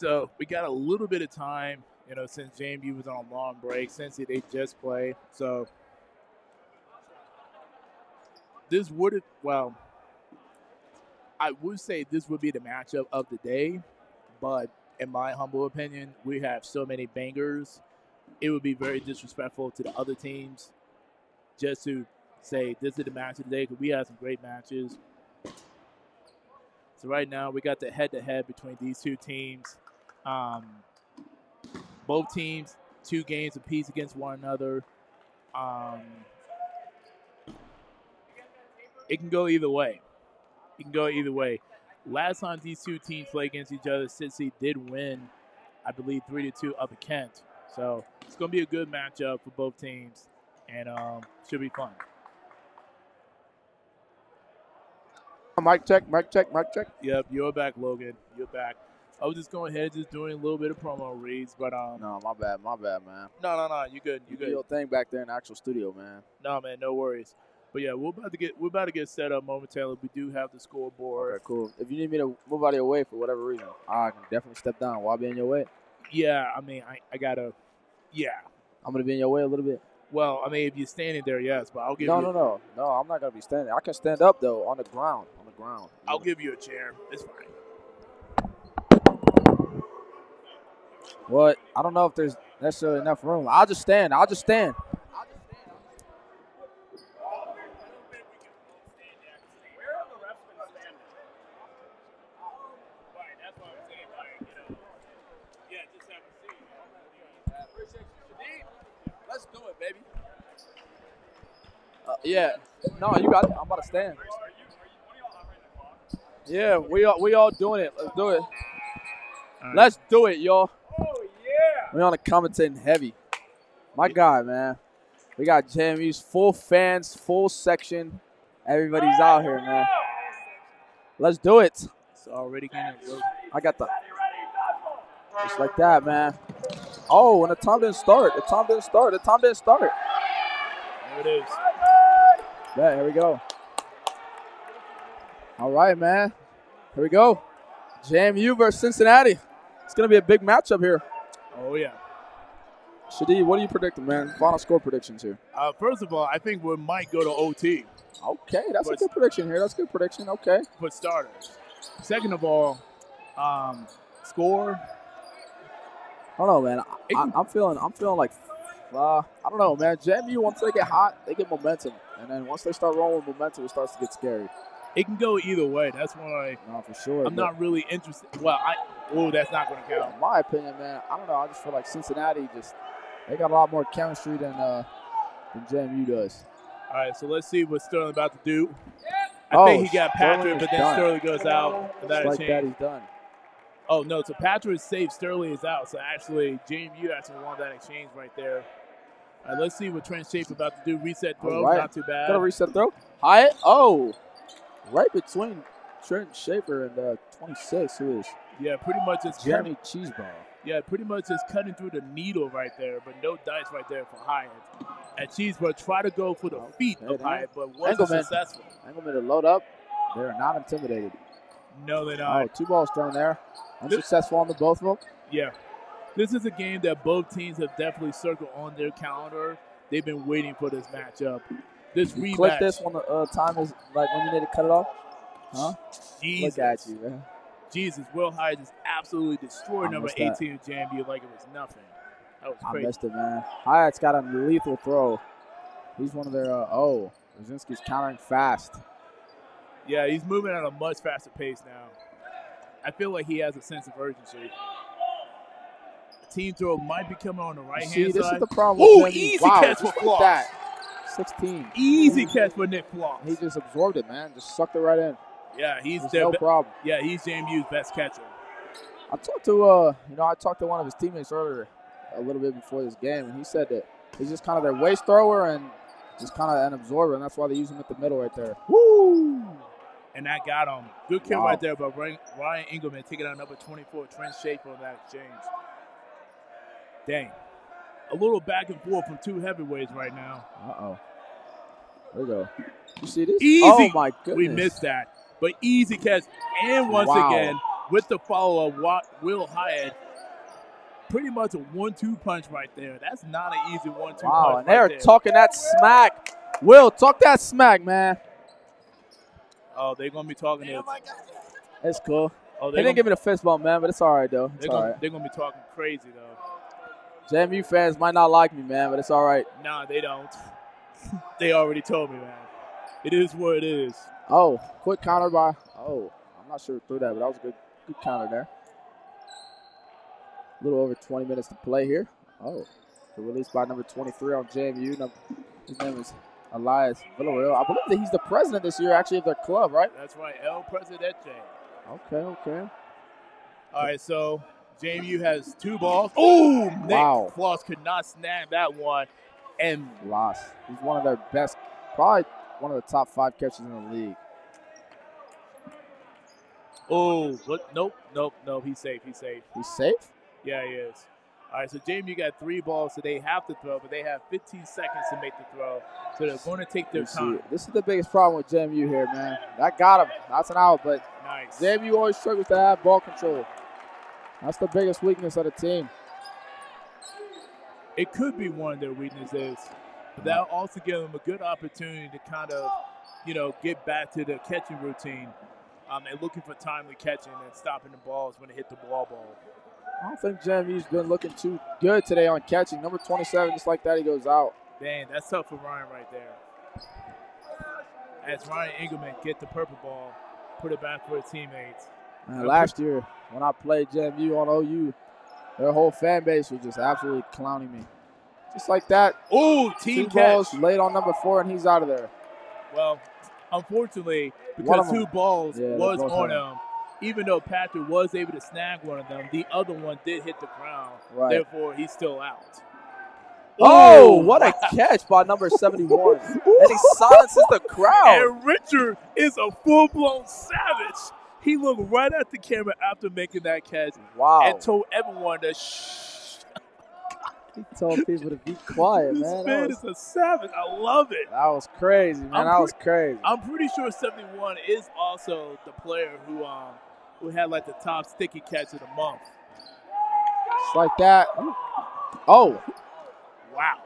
So we got a little bit of time, you know, since JMU was on a long break, since they just played. So this would have, well, I would say this would be the matchup of the day, but in my humble opinion, we have so many bangers. It would be very disrespectful to the other teams just to say this is the match of the day because we have some great matches. So right now we got the head-to-head between these two teams. Um, both teams two games apiece against one another. Um, it can go either way. It can go either way. Last time these two teams played against each other, Cincy did win, I believe, three to two up at Kent. So it's going to be a good matchup for both teams, and um, should be fun. Mic check, mic check, mic check. Yep, you're back, Logan. You're back. I was just going ahead, just doing a little bit of promo reads, but um, No, my bad, my bad, man. no, no, no, you good, you You good. your thing back there in the actual studio, man. No, man, no worries. But yeah, we're about to get we're about to get set up momentarily. We do have the scoreboard. Okay, cool. If you need me to move out of your way for whatever reason, I can definitely step down. Why be in your way? Yeah, I mean, I, I gotta. Yeah. I'm gonna be in your way a little bit. Well, I mean, if you're standing there, yes, but I'll give No, you. no, no, no. I'm not gonna be standing. I can stand up though, on the ground, on the ground. I'll give you a chair. It's fine. What? I don't know if there's necessarily enough room. I'll just stand. I'll just stand. Let's do it, baby. Uh, yeah. No, you got it. I'm about to stand. Yeah, we all we all doing it. Let's do it. Let's do it, y'all. We on the commentating heavy. My God, man. We got JMU's full fans, full section. Everybody's out here, man. Let's do it. It's already getting work. I got the just like that, man. Oh, and the time didn't start. The time didn't start. The time didn't start. There it is. Yeah, here we go. All right, man. Here we go. JMU versus Cincinnati. It's gonna be a big matchup here. Oh yeah. Shadi, what are you predicting, man? Final score predictions here. Uh, first of all, I think we might go to OT Okay, that's a good prediction here. That's a good prediction. Okay. for starters. Second of all, um, score. I don't know, man. I, I'm feeling. I'm feeling like. Uh, I don't know, man. JMU once they get hot, they get momentum, and then once they start rolling momentum, it starts to get scary. It can go either way. That's why No, for sure. I'm but not really interested. Well, I oh, that's not going to count. In my opinion, man, I don't know. I just feel like Cincinnati just they got a lot more chemistry than uh than JMU does. All right, so let's see what Sterling about to do. I Oh, think he got Patrick, but then done. Sterling goes out. And that like that, he's done. Oh no, so Patrick is safe. Sterling is out. So actually, JMU actually won that exchange right there. All right, let's see what Trent Schaefer about to do. Reset throw, right. not too bad. Got a reset throw. Hyatt. Oh, right between Trent Schaefer and uh, 26, who is yeah, pretty much just Jeremy Cheesebro. Yeah, pretty much just cutting through the needle right there, but no dice right there for Hyatt. And Cheesebro tried to go for the feet of Hyatt, but wasn't Engelman. successful. Engelman to load up. They're not intimidated. No, they're Oh, not. two balls thrown there. Unsuccessful on the both of them. Yeah. This is a game that both teams have definitely circled on their calendar. They've been waiting for this matchup. This You rematch. click this when the uh, time is like when you need to cut it off. Huh? Jesus. Look at you, man. Jesus. Will Hyatt just absolutely destroyed number missed that. 18 of JMU like it was nothing. That was I missed it, man. Hyatt's got a lethal throw. He's one of their. Uh, oh, Brzezinski's countering fast. Yeah, he's moving at a much faster pace now. I feel like he has a sense of urgency. Team throw might be coming on the right hand. side. See, this is the problem. Ooh, easy wow, catch for Floss. that. 16. Easy catch for Nick Floss. He just absorbed it, man. Just sucked it right in. Yeah, he's There's their no be- problem. yeah, he's JMU's best catcher. I talked to uh, you know, I talked to one of his teammates earlier, a little bit before this game, and he said that he's just kind of their waist thrower and just kind of an absorber, and that's why they use him at the middle right there. Woo! And that got him. Good kill Wow. right there by Ryan Ryan Engelman taking out number 24, Trent Schaefer on that exchange. Dang. A little back and forth from two heavyweights right now. Uh oh. There we go. You see this? Easy. Oh my goodness. We missed that. But easy catch. And once Wow. again, with the follow up, Will Hyatt. Pretty much a one-two punch right there. That's not an easy one-two wow, punch. and they're right talking that smack. Will, talk that smack, man. Oh, they're gonna be talking. To, It's cool. oh, They didn't give me the fist bump, man, but it's all right though. It's they're, gonna, right. they're gonna be talking crazy though. JMU fans might not like me, man, but it's all right. Nah, they don't. they already told me, man. It is what it is. Oh, quick counter by. Oh, I'm not sure who threw that, but that was a good, good counter there. A little over 20 minutes to play here. Oh, the release by number 23 on JMU. His name is Elias Villarreal. I believe that he's the president this year, actually, of their club, right? That's right, El Presidente. Okay, okay. All right, so JMU has two balls. Oh, Nick Wow. Floss could not snag that one. And Loss. He's one of their best, probably one of the top five catches in the league. oh, what? Nope, nope, nope. He's safe. He's safe. He's safe? Yeah, he is. All right, so JMU, you got three balls, so they have to throw, but they have 15 seconds to make the throw. So they're going to take their time. this is the biggest problem with JMU here, man. That got him. That's an out, but Nice. JMU always struggles to have ball control. That's the biggest weakness of the team. It could be one of their weaknesses, but that'll also give them a good opportunity to kind of, you know, get back to the catching routine um, and looking for timely catching and stopping the balls when they hit the ball ball. I don't think JMU's been looking too good today on catching. Number 27, just like that, he goes out. Man, that's tough for Ryan right there. As Ryan Engelman get the purple ball, put it back for his teammates. Man, last year, when I played JMU on OU, their whole fan base was just absolutely clowning me. Just like that, Oh, two team balls catch. late on number four, and he's out of there. Well, unfortunately, because two balls Yeah, was on him, even though Patrick was able to snag one of them, the other one did hit the ground. Right. Therefore, he's still out. Oh, Ooh, what a catch by number 71. and he silences the crowd. And Richard is a full blown savage. He looked right at the camera after making that catch Wow. and told everyone to shh. He told people to be quiet, This man. That man was, is a savage. I love it. that was crazy, man. I'm That was crazy. I'm pretty sure 71 is also the player who um who had like the top sticky catch of the month. Just like that. Oh, Wow.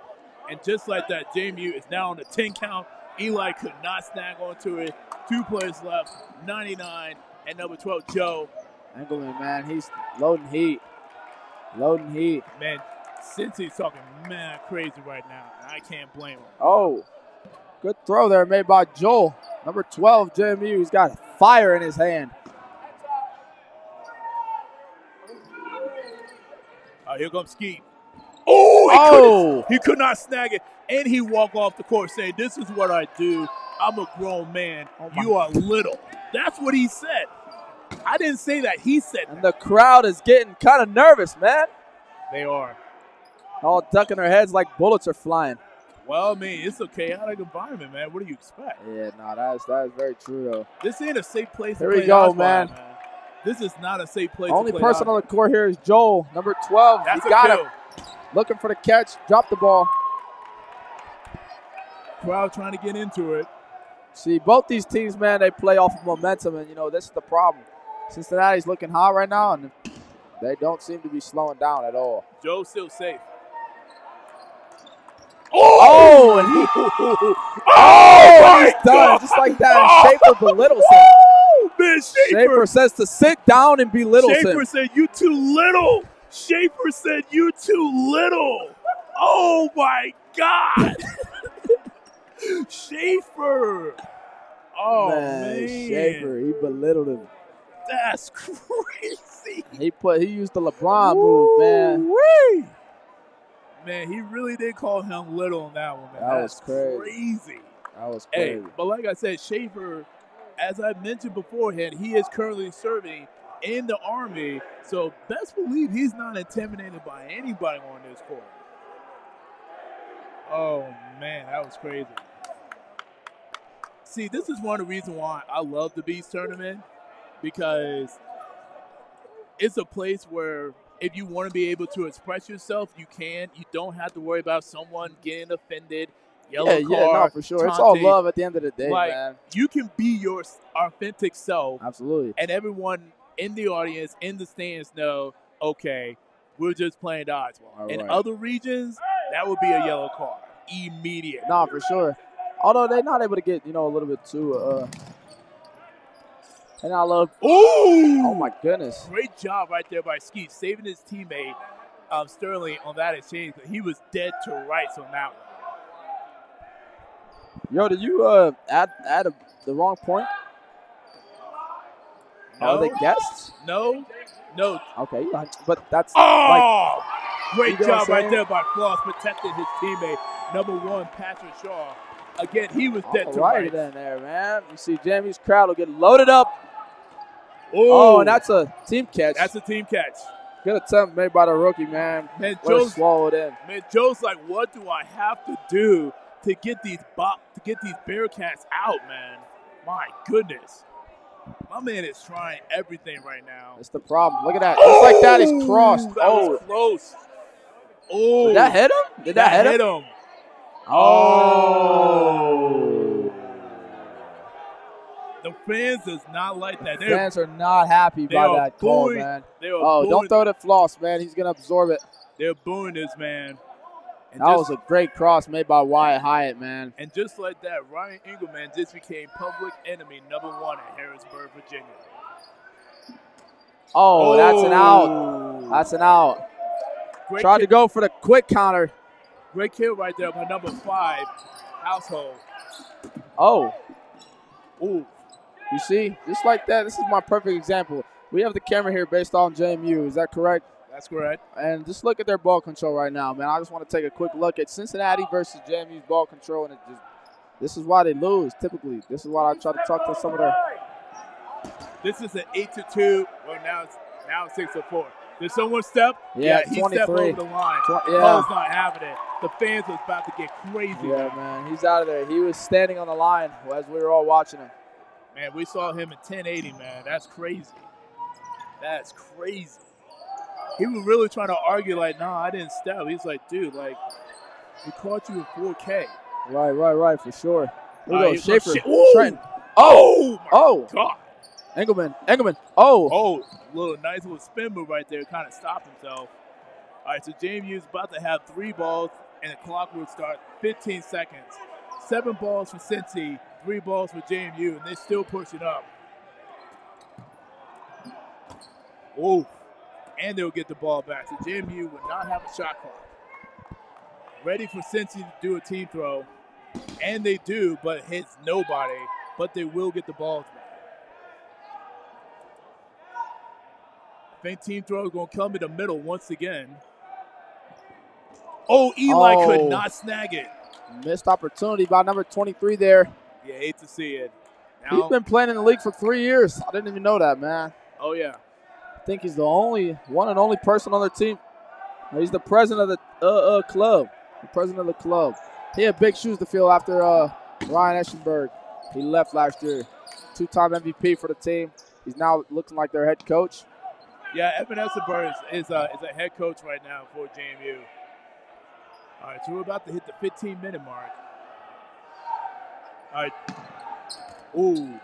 And just like that, JMU is now on the 10 count. Eli could not snag onto it. Two players left, 99 and number 12, Joe. Engelman, man, he's loading heat. Loading heat. Man, since he's talking mad crazy right now, and I can't blame him. Oh, good throw there made by Joel. Number 12, JMU. He's got fire in his hand. Uh, here comes Skeet. Oh, he, Oh. he could not snag it. And he walked off the court saying, This is what I do. I'm a grown man. Oh you are little. That's what he said. I didn't say that. He said And that. the crowd is getting kind of nervous, man. They are. All ducking their heads like bullets are flying. Well, I mean, it's a chaotic environment, man. What do you expect? Yeah, no, that is, that is very true, though. This ain't a safe place Here we go, dodgeball, man. This is not a safe place Only to play person on the court here is Joel, number 12. That's he a got kill. him. Looking for the catch. Drop the ball. Crowd trying to get into it. See, both these teams, man, they play off of momentum, and you know this is the problem. Cincinnati's looking hot right now, and they don't seem to be slowing down at all. Joe's still safe. Oh, and he, Oh, oh he's done just like that. Oh! And Schaefer belittles him. Oh, man, Schaefer. Schaefer says to sit down and Schaefer him. said, "You too little." Schaefer said, "You too little." Oh my God, Schaefer! Oh man, man, Schaefer, he belittled him. that's crazy. He put he used the LeBron move, man. Woo-wee. Man, he really did call him little on that one, man. That was crazy. crazy. That was Hey, crazy. but like I said, Schaefer, as I mentioned beforehand, he is currently serving in the Army. So best believe he's not intimidated by anybody on this court. Oh man, that was crazy. See, this is one of the reasons why I love the Beast tournament because it's a place where if you want to be able to express yourself, you can. You don't have to worry about someone getting offended, yellow Yeah, yeah, no, for sure. It's all love at the end of the day, Like- man. You can be your authentic self, Absolutely. and everyone in the audience, in the stands know, okay, we're just playing dodgeball. All in right. other regions, that would be a yellow card immediate. Nah, for sure. Although they're not able to get, you know, a little bit too. Uh, and I love. Ooh! Oh my goodness. Great job right there by Skeet, saving his teammate um, Sterling on that exchange. He was dead to rights on that one. Yo, did you uh add add a, the wrong point? Are they No. guests? No, no. Okay, but that's Oh, great You know job right there by Floss protecting his teammate, number one, Patrick Shaw. Again, he was dead all to right rights. then there, man. You see JMU's crowd will get loaded up. Oh, and that's a team catch. that's a team catch. good attempt made by the rookie, man. Man, Way Joe's swallow it in. Man, Joe's like, what do I have to do to get these bop to get these Bearcats out, man? My goodness. My man is trying everything right now. That's the problem. Look at that. Just like that, he's crossed. That Oh, was close. Oh, did that hit him? Did that, hit him? him? Oh. oh. The fans does not like that. They're, Fans are not happy by that call, booing- man. Oh, booing, don't throw it at Floss, man. He's gonna absorb it. They're booing this man. And That just, was a great cross made by Wyatt Hyatt, man. and just like that, Ryan Engelman just became public enemy number one at Harrisonburg, Virginia. Oh, that's an out. Oh. That's an out. Great Tried to go for the quick counter. Great kill right there by number five, Household. Oh, Ooh, you see, just like that. This is my perfect example. We have the camera here based on JMU. Is that correct? that's correct. And just look at their ball control right now, man. I just want to take a quick look at Cincinnati versus JMU's ball control, and it just this is why they lose. Typically, this is why I try to talk to some of their. This is an eight to two. Well, now it's now it's six to four. Did someone step? Yeah, he stepped 23. over the line. Tw- Paul's yeah. not having it. The fans was about to get crazy. Yeah, man, he's out of there. He was standing on the line as we were all watching him. Man, we saw him in 1080, man. That's crazy. That's crazy. He was really trying to argue, like, nah, I didn't step. He's like, dude, like, we caught you in 4K. Right, right, right, for sure. Here Uh, we go, Schaefer. Trenton. Oh, my Oh, God. Engelman, Engelman. Oh, Oh, little nice little spin move right there, kind of stopped himself. All right, so JMU is about to have three balls, and the clock will start 15 seconds. Seven balls for Cincy, three balls for JMU, and they're still pushing up. Oh, and they'll get the ball back. So JMU will not have a shot clock. Ready for Cincy to do a team throw, and they do, but hits nobody. But they will get the balls back. I think team throw is going to come in the middle once again. Oh, Eli Oh. could not snag it. missed opportunity by number 23 there. Yeah, hate to see it. He's been playing in the league for three years. I didn't even know that, man. oh yeah, I think he's the only one and only person on their team. He's the president of the uh, uh, club. The president of the club. He had big shoes to fill after uh, Ryan Eschenberg. He left last year. Two-time MVP for the team. He's now looking like their head coach. yeah. Evan Essenberg is, is, a, is a head coach right now for JMU. All right, so we're about to hit the 15 minute mark. All right. Ooh.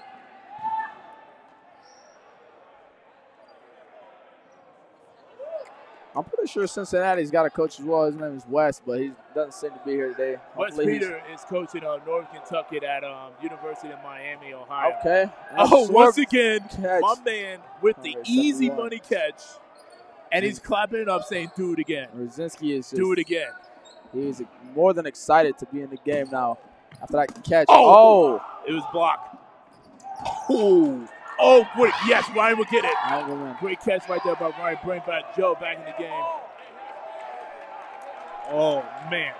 I'm pretty sure Cincinnati's got a coach as well. His name is Wes, but he doesn't seem to be here today. Wes Hopefully Peter is coaching uh, North Kentucky at um, University of Miami, Ohio. Okay. Oh, once again, catch. my man with the easy 71. money catch, and he's clapping it up, saying, "Do it again, Rosinski is just, do it again." He's more than excited to be in the game now after that catch. Oh. Oh, It was blocked. Oh, oh, wait, yes, Ryan will get it. Engelman. Great catch right there by Ryan. Bring back Joe back in the game. Oh man,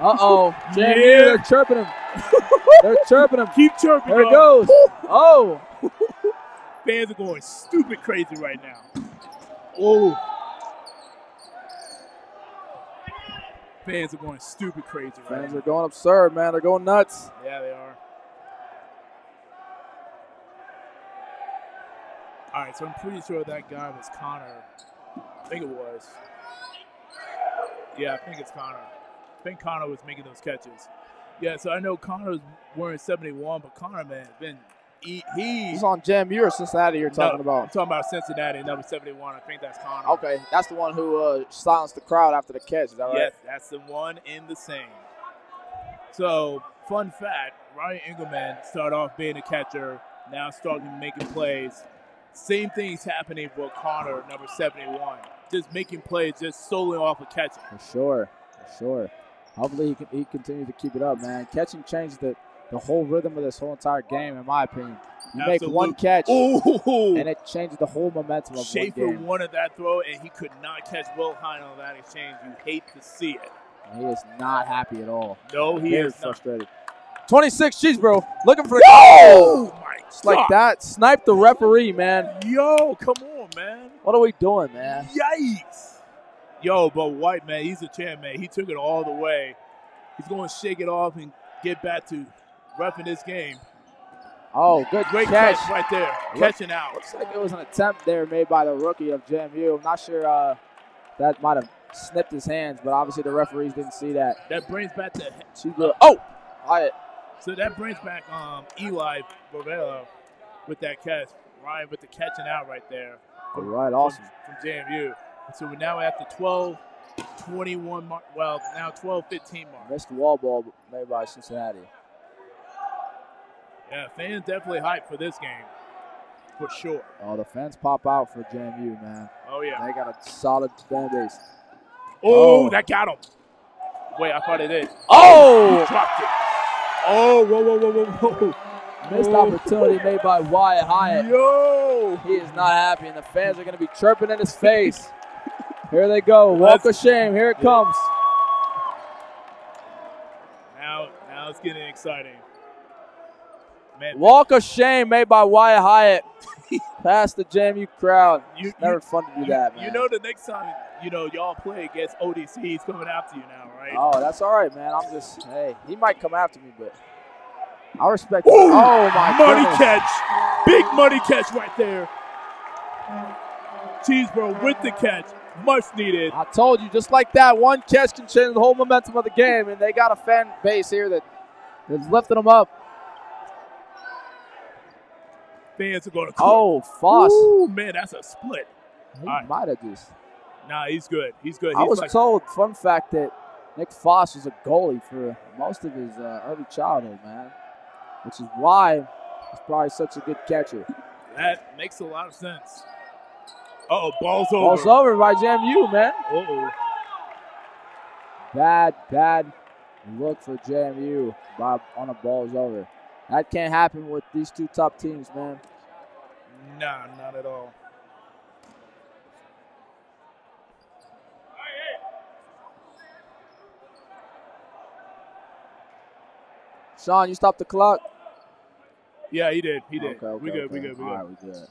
Uh oh. Yeah. they're chirping him. they're chirping him. keep chirping. There it goes. Oh, Fans are going stupid crazy right now. Oh. Fans are going stupid crazy right fans now. are going absurd, man. They're going nuts. Yeah, they are. All right, so I'm pretty sure that guy was Connor. I think it was. Yeah, I think it's Connor. I think Connor was making those catches. Yeah, so I know Connor's wearing 71, but Connor, man, has been he, he He's on JMU or Cincinnati you're talking no, about? I'm talking about Cincinnati, number 71. I think that's Connor. Okay, that's the one who uh, silenced the crowd after the catch. Is that right? Yes, that's the one in the same. So, fun fact Ryan Engelman started off being a catcher, now starting making plays. Same thing's happening for Connor, number 71. Just making plays, just solely off of catching. For sure, for sure. Hopefully he can he continue to keep it up, man. Catching changed the, the whole rhythm of this whole entire game, in my opinion. You make one catch, Ooh! and it changes the whole momentum of Schaefer one game. wanted that throw, and he could not catch Will Hine on that exchange. You hate to see it. And he is not happy at all. No, he Very is not. frustrated. 26 Cheese, bro. Looking for the Oh, my Just like that. Snipe the referee, man. Yo, come on, man. What are we doing, man? Yikes. Yo, but White, man, he's a champ, man. He took it all the way. He's going to shake it off and get back to roughing this game. Oh, good Great catch. catch, right there. Catching out. Looks like it was an attempt there made by the rookie of JMU. I'm not sure uh, that might have snipped his hands, but obviously the referees didn't see that. That brings back the bro. Oh, Hyatt. so that brings back um Eli Bovella with that catch. Ryan with the catching out right there. All right, awesome. from JMU. So we're now at the 12 21 mark. Well, now 12 15 mark. Missed wall ball made by Cincinnati. Yeah, fans definitely hyped for this game. For sure. Oh, the fans pop out for JMU, man. Oh, yeah. They got a solid fan base. Oh, Oh. that got him. Wait, I thought it did. Oh! He Oh, dropped it. Oh, whoa, whoa, whoa, whoa, whoa. missed Oh. opportunity made by Wyatt Hyatt. Yo. He is not happy, and the fans are going to be chirping in his face. Here they go. Walk of shame. Here it comes. Now, now it's getting exciting. Man, Walk of shame made by Wyatt Hyatt. Past the JMU crowd. you, It's never you, fun to do you- that, man. you know the next time you know y'all play against ODC, he's coming after you now, right? Oh, that's all right, man. I'm just, hey, he might come after me, but I respect Ooh. Oh, my money goodness. catch. Big money catch right there. Cheesebro with the catch. Much needed. I told you, just like that, one catch can change the whole momentum of the game, and they got a fan base here that's lifting them up. Fans are going to call. Oh, Foss. Ooh, man, that's a split. He right. might have just. Nah, he's good. He's good. I He's was like, told, fun fact, that Nick Foss was a goalie for most of his uh, early childhood, man, which is why he's probably such a good catcher. that makes a lot of sense. Uh oh, ball's over. Ball's over by JMU, man. Uh-oh. Bad, bad look for JMU by, on a ball's over. That can't happen with these two top teams, man. Nah, not at all. Sean, you stopped the clock. Yeah, he did. He did. Okay, okay, we good. okay. We good. We All good. right, we good.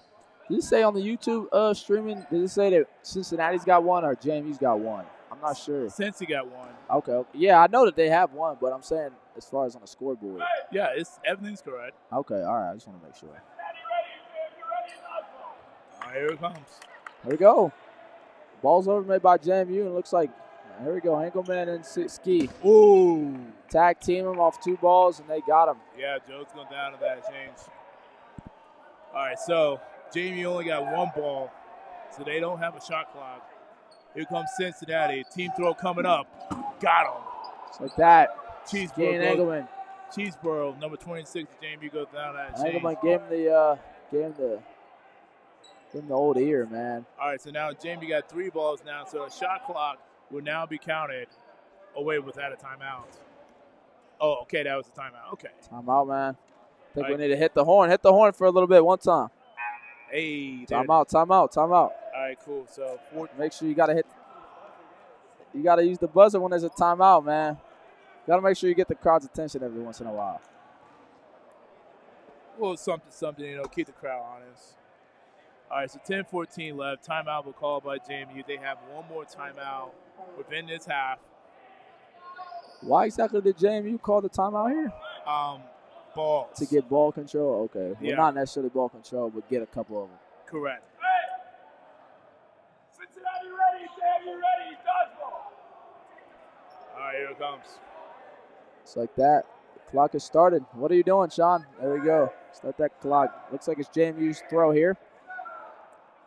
Did it say on the YouTube uh, streaming? Did it say that Cincinnati's got one or JMU's got one? I'm not sure. Cincy got one. Okay. Yeah, I know that they have one, but I'm saying as far as on the scoreboard. Yeah, it's everything's correct. Okay, all right. I just want to make sure. All right, here it comes. Here we go. Ball's over made by JMU, and it looks like here we go. Engelman and Ski Ooh. tag team him off two balls, and they got him. Yeah, Joe's going down to that exchange. All right, so JMU only got one ball, so they don't have a shot clock. Here comes Cincinnati. Team throw coming up. Got him. Like that. Cheeseboro, goes, Engelman. Cheeseboro, number 26, JMU goes down exchange. Engelman gave him the uh, gave him the gave him the old ear, man. All right, so now JMU got three balls now, so a shot clock will now be counted. Oh, wait, was that a timeout? Oh, okay, that was a timeout. Okay. Time out, man. think we Right. need to hit the horn. Hit the horn for a little bit, one time. Hey, there- Time out, time out, time out. All right, cool. So, four, Make sure you gotta hit. You gotta use the buzzer when there's a timeout, man. Gotta make sure you get the crowd's attention every once in a while. well, something, something, you know, keep the crowd honest. All right, so 10 14 left. Timeout will call by JMU. They have one more timeout within this half. Why exactly did JMU call the timeout here? Um, balls. To get ball control. Okay, well, Yeah. not necessarily ball control, but get a couple of them. Correct. Cincinnati ready, Sam, you ready? Here it comes. It's like that. The clock has started. What are you doing, Sean? There we go. Start that clock. Looks like it's JMU's throw here.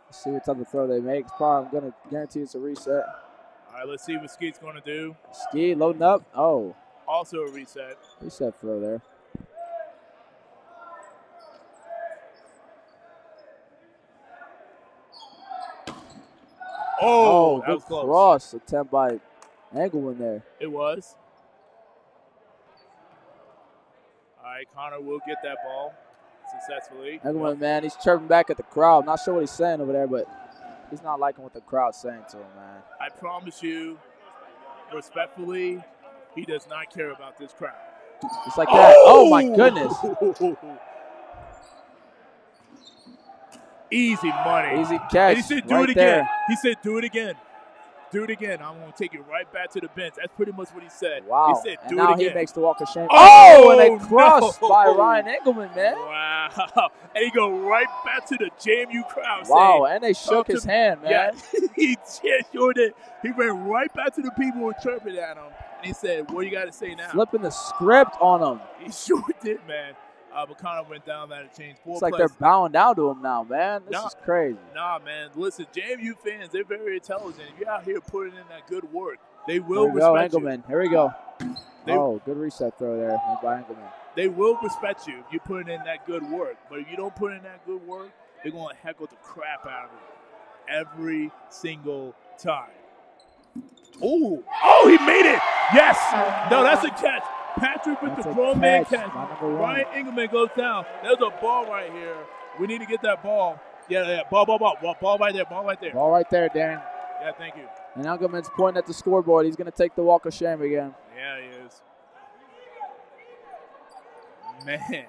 Let's see what type of throw they make. It's probably, I'm going to guarantee it's a reset. All right, let's see what Skeet's going to do. Ski loading up. Oh, Also a reset. reset throw there. Oh, oh that good was close. cross attempt by Engelman there. It was. All right, Connor will get that ball successfully. Engelman, man, he's chirping back at the crowd. Not sure what he's saying over there, but he's not liking what the crowd's saying to him, man. I promise you, respectfully, he does not care about this crowd. Just like that. Oh, my oh! goodness. Easy money. Easy catch. And he said, "Do right it again." there. He said, "Do it again. Do it again. I'm gonna take it right back to the bench." That's pretty much what he said. Wow. He said, and "Do now it he makes the walk of shame. Oh, and a cross no. by Ryan Engelman, man. Wow. And he go right back to the JMU crowd. Wow, saying, and they shook his hand, man. Yeah, he just sure did. He ran right back to the people who were chirping at him, and he said, "What do you got to say now?" Flipping the script on him. He sure did, man. Uh, but Connor went down that to change four It's like plays. they're bowing down to him now, man. This Nah. is crazy. Nah, man. Listen, JMU fans, they're very intelligent. If you're out here putting in that good work, they will we go, respect you. Engelman. Here we go. They- oh, good reset throw there by Engelman. They will respect you if you're putting in that good work. But if you don't put in that good work, they're going to heckle the crap out of you every single time. Oh, oh, he made it. Yes. No, that's a catch. Patrick with That's the a grown man catch catch. by number one. Ryan Engelman goes down. There's a ball right here. We need to get that ball. Yeah, yeah. Ball, ball, ball. Ball, ball right there. Ball right there. Ball right there, Darren. Yeah, thank you. And Engelman's pointing at the scoreboard. He's going to take the walk of shame again. Yeah, he is. Man.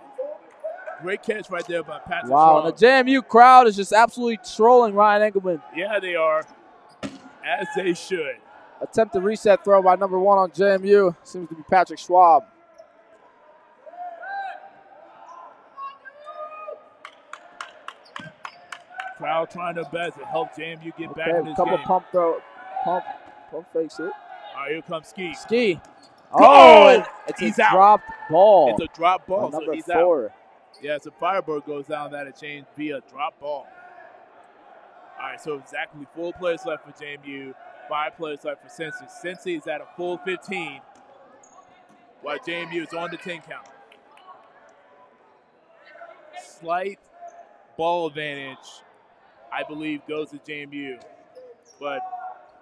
Great catch right there by Patrick Wow, Shaw. and the JMU crowd is just absolutely trolling Ryan Engelman. Yeah, they are. As they should. Attempted reset throw by number one on JMU. Seems to be Patrick Schwab. Crowd trying their best to help JMU get back Okay, in this couple game. pump throw, pump, pump fakes it. All right, here comes Ski. Ski. Oh, Oh, it's he's a out. dropped ball. It's a drop by ball, so number he's out. four. Yeah, so Firebird goes down that exchange via drop ball. All right, so exactly four players left for JMU, five players left for Cincy. Cincy is at a full 15, while JMU is on the 10 count. Slight ball advantage, I believe, goes to JMU, but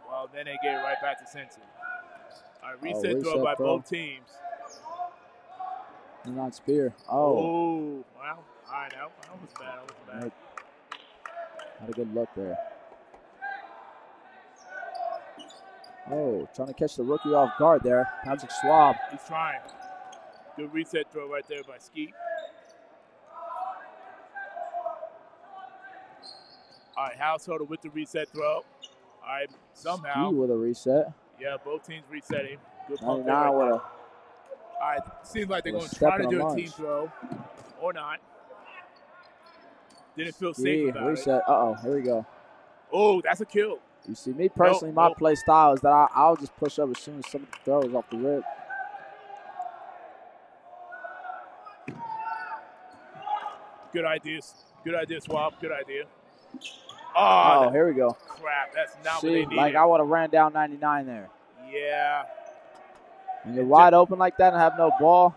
well, then they get it right back to Cincy. All right, reset oh, throw reset by throw. both teams. And on Spear. Oh, Oh, wow. All right, that, that was bad. That was bad. Had a good look there. Oh, trying to catch the rookie off guard there. Patrick Schwab. He's trying. Good reset throw right there by Skeet. All right, Householder with the reset throw. All right, somehow. Ski with a reset. Yeah, both teams resetting. Good pump 99 right with there. a All right, seems like they're going to try to do a lunge. team throw or not. Didn't feel safe about it. reset. Uh oh, here we go. Oh, that's a kill. You see, me personally, my nope. play style is that I, I'll just push up as soon as somebody throws off the rip. Good ideas. Good idea, Schwab. Good idea. Ah, oh, Oh, here we go. crap. That's not what See, they needed. like I would have ran down 99 there. yeah. When you're wide open like that and have no ball.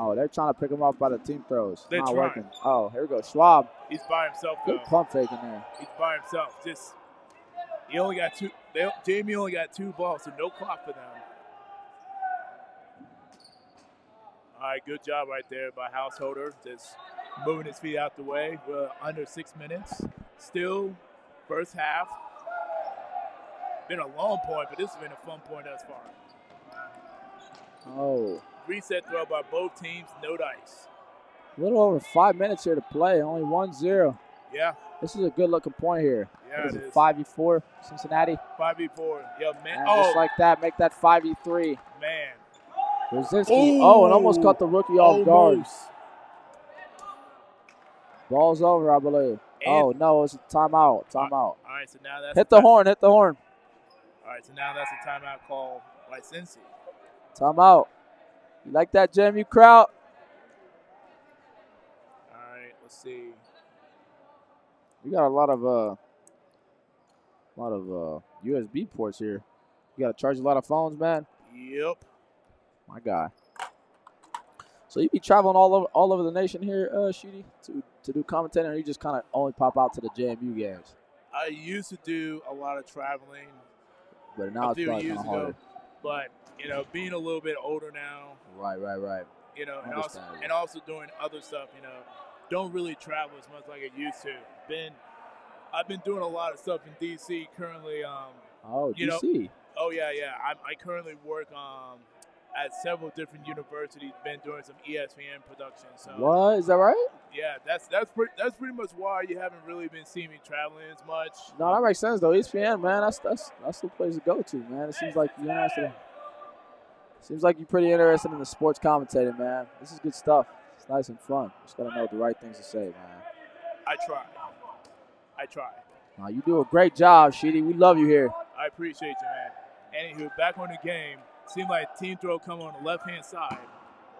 Oh, they're trying to pick him up by the team throws. They're Not trying. working. Oh, here we go. Schwab. He's by himself, though. Good pump fake in there. He's by himself. Just he only got two. They, JMU only got two balls, so no clock for them. All right, good job right there by Householder, just moving his feet out the way. We're under six minutes. Still, first half. Been a long point, but this has been a fun point thus far. Oh, Reset throw by both teams, no dice. a little over five minutes here to play. Only 1 0. Yeah, This is a good looking point here. yeah, What is it it, is. 5v4 Cincinnati? Five v four. Yeah, man. And oh just like that, make that 5v3. man. Brzezinski. Oh, and almost caught the rookie off guard. Ball's over, I believe. oh, no, it's a timeout. Timeout. All right, so now that's Hit the horn, hit the horn. All right, so now that's a timeout call by Cincy. Timeout. You like that, JMU crowd? All right, let's see. We got a lot of uh, a lot of uh, USB ports here. You got to charge a lot of phones, man. Yep. My guy. So you be traveling all over all over the nation here, uh, Sheedy, to to do commentating, or you just kind of only pop out to the JMU games? I used to do a lot of traveling But now a it's few probably years of harder. But you know, being a little bit older now, Right, right, right. you know, and also and also doing other stuff, you know, don't really travel as much like I used to. Been, I've been doing a lot of stuff in DC currently. Um, Oh, You know- DC. oh yeah, yeah. I, I currently work um at several different universities. Been doing some ESPN productions. So what is that right? yeah, that's that's pretty that's pretty much why you haven't really been seeing me traveling as much. No, that makes sense though. ESPN, man, that's that's that's the place to go to, man. It seems like you're interested. Seems like you're pretty interested in the sports commentating, man. This is good stuff. It's nice and fun. Just gotta know the right things to say, man. I try. I try. Now, you do a great job, Sheedy. We love you here. I appreciate you, man. Anywho, back on the game. Seemed like team throw come on the left hand side,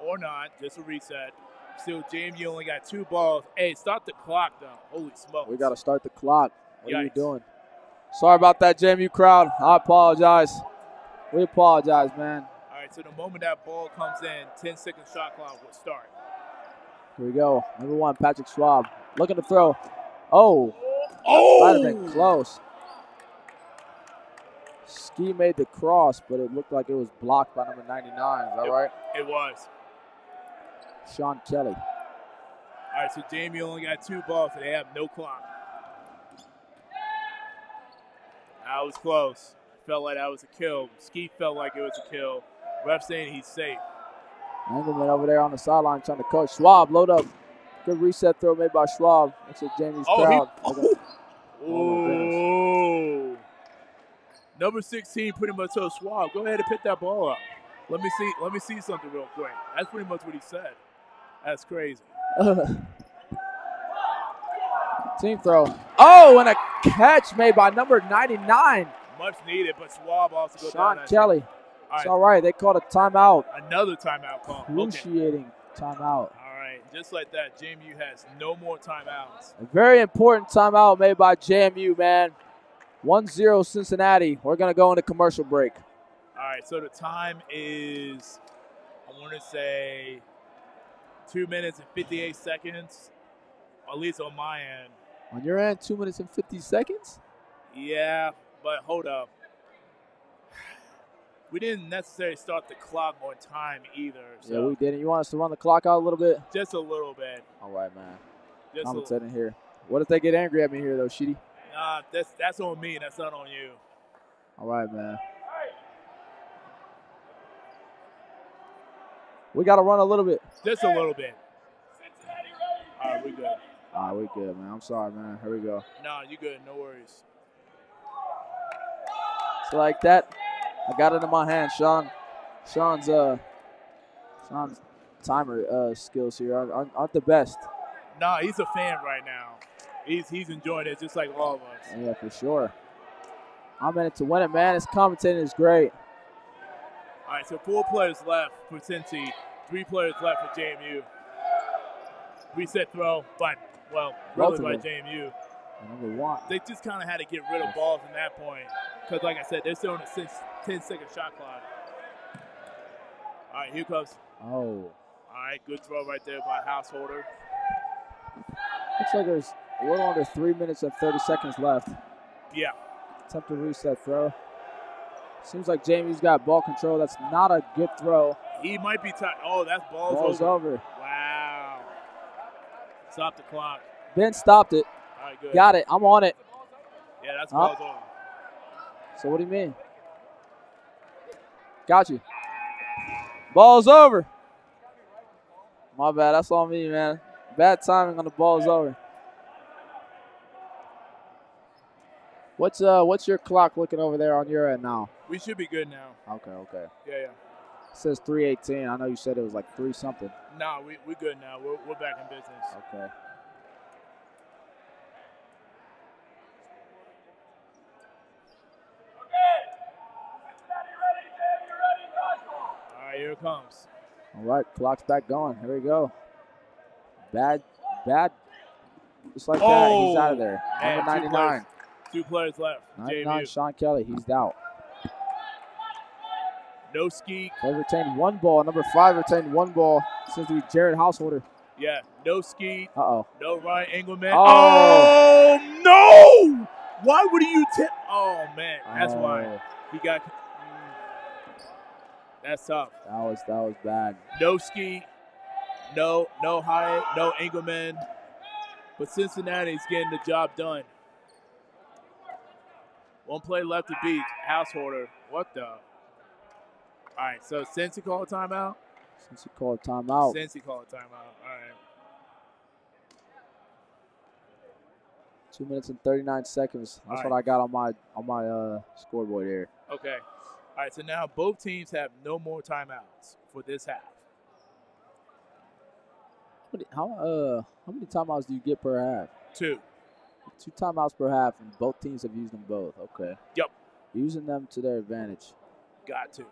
or not. Just a reset. Still, JMU only got two balls. Hey, stop the clock though. Holy smokes! We gotta start the clock. What are you doing? Sorry about that, JMU crowd. I apologize. We apologize, man. All right. So the moment that ball comes in, 10 second shot clock will start. Here we go. Number one, Patrick Schwab. Looking to throw. Oh, Oh! might have been close. Ski made the cross, but it looked like it was blocked by number 99. Is that Yep. right? It was. Sean Kelly. All right. So JMU only got two balls, so they have no clock. That was close. Felt like that was a kill. Ski felt like it was a kill. Ref saying he's safe. Engelman over there on the sideline trying to coach. Schwab, load up. Good reset throw made by Schwab. That's a JMU's Oh, he- oh. Oh, Oh. Number 16 pretty much told Schwab, go ahead and pick that ball up. Let me see let me see something real quick. That's pretty much what he said. That's crazy. Team throw. Oh, and a catch made by number 99, Much needed, but Schwab also go down Sean Kelly. All It's all right. They called a timeout. another timeout call. Okay. Timeout. All right, just like that, JMU has no more timeouts. A very important timeout made by JMU, man. 1-0 Cincinnati. We're going to go into commercial break. All right, so the time is, I want to say, two minutes and 58 seconds, at least on my end. On your end, 2 minutes and 50 seconds? Yeah, but hold up. We didn't necessarily start the clock on time either, Yeah, we didn't. You want us to run the clock out a little bit? just a little bit. All right, man. Just I'm sitting here. What if they get angry at me here, though, Sheedy? Nah, that's that's on me. That's not on you. All right, man. We got to run a little bit. Just a little bit. All right, we good. All right, we good, man. I'm sorry, man. Here we go. Nah, you good. No worries. So like that, I got it in my hand. Sean, Sean's uh, Sean's timer uh skills here aren't, aren't, aren't the best. Nah, he's a fan right now. He's he's enjoying it just like all of us. Yeah, for sure. I'm in it to win it, man. This commentating is great. All right, so four players left for Cincy, three players left for JMU. Reset throw, but well, really by. JMU. Number one. They just kind of had to get rid of balls in that point because, like I said, they're still on a six, 10 second shot clock. All right, here comes. Oh, All right, good throw right there by Householder. looks like there's a little under three minutes and 30 seconds left. Yeah, Attempt to reset throw. Seems like JMU's got ball control. That's not a good throw. he might be tight. Oh, that's balls, Ball's over. over. Wow. Stop the clock. Ben stopped it. All right, good. Got it. I'm on it. Yeah, that's Huh? balls over. So what do you mean? Got you. Ball's over. My bad. That's on me, man. Bad timing on the ball's over. What's uh what's your clock looking over there on your end now? We should be good now. Okay, okay. Yeah, yeah. It says 318. I know you said it was like 3 something. Nah, we we good now. We're, we're back in business. Okay. Okay. All right, here it comes. All right, clock's back going. Here we go. Bad bad Just like that, he's Oh, out of there. Number 99. Two players left. 99, JMU. Sean Kelly, he's out. No ski. They retained one ball. Number five retained one ball. Seems to be Jared Householder. Yeah. No ski. Uh oh. No Ryan Engelman. Oh. Oh, no! Why would you tip? Oh man, that's why Oh, he got. that's tough. That was that was bad. No ski, no no Hyatt, no Engelman, but Cincinnati's getting the job done. One play left to beat. Householder. What the? All right, so Cincy called a timeout. Cincy called timeout. Cincy called a timeout. All right. Two minutes and 39 seconds. That's All what I got on my on my uh, scoreboard here. Okay. All right, so now both teams have no more timeouts for this half. How uh how many timeouts do you get per half? Two. Two timeouts per half, and both teams have used them both. Okay. Yep. Using them to their advantage. Got to.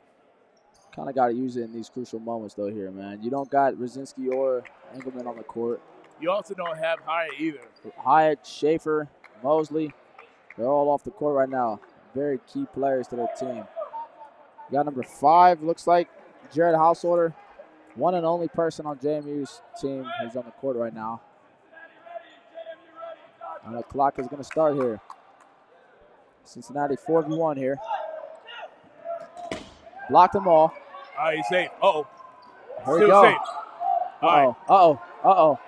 Kind of got to use it in these crucial moments, though. Here, man. You don't got Rosinski or Engelman on the court. You also don't have Hyatt either. Hyatt, Schaefer, Mosley, they're all off the court right now. Very key players to their team. You got number five, looks like Jared Householder, one and only person on JMU's team who's on the court right now. And the clock is going to start here. Cincinnati 4v1 here. Blocked them all. All right, he's safe. Uh-oh. Here we Still go. safe. Uh All right. oh. Uh oh. Uh oh. All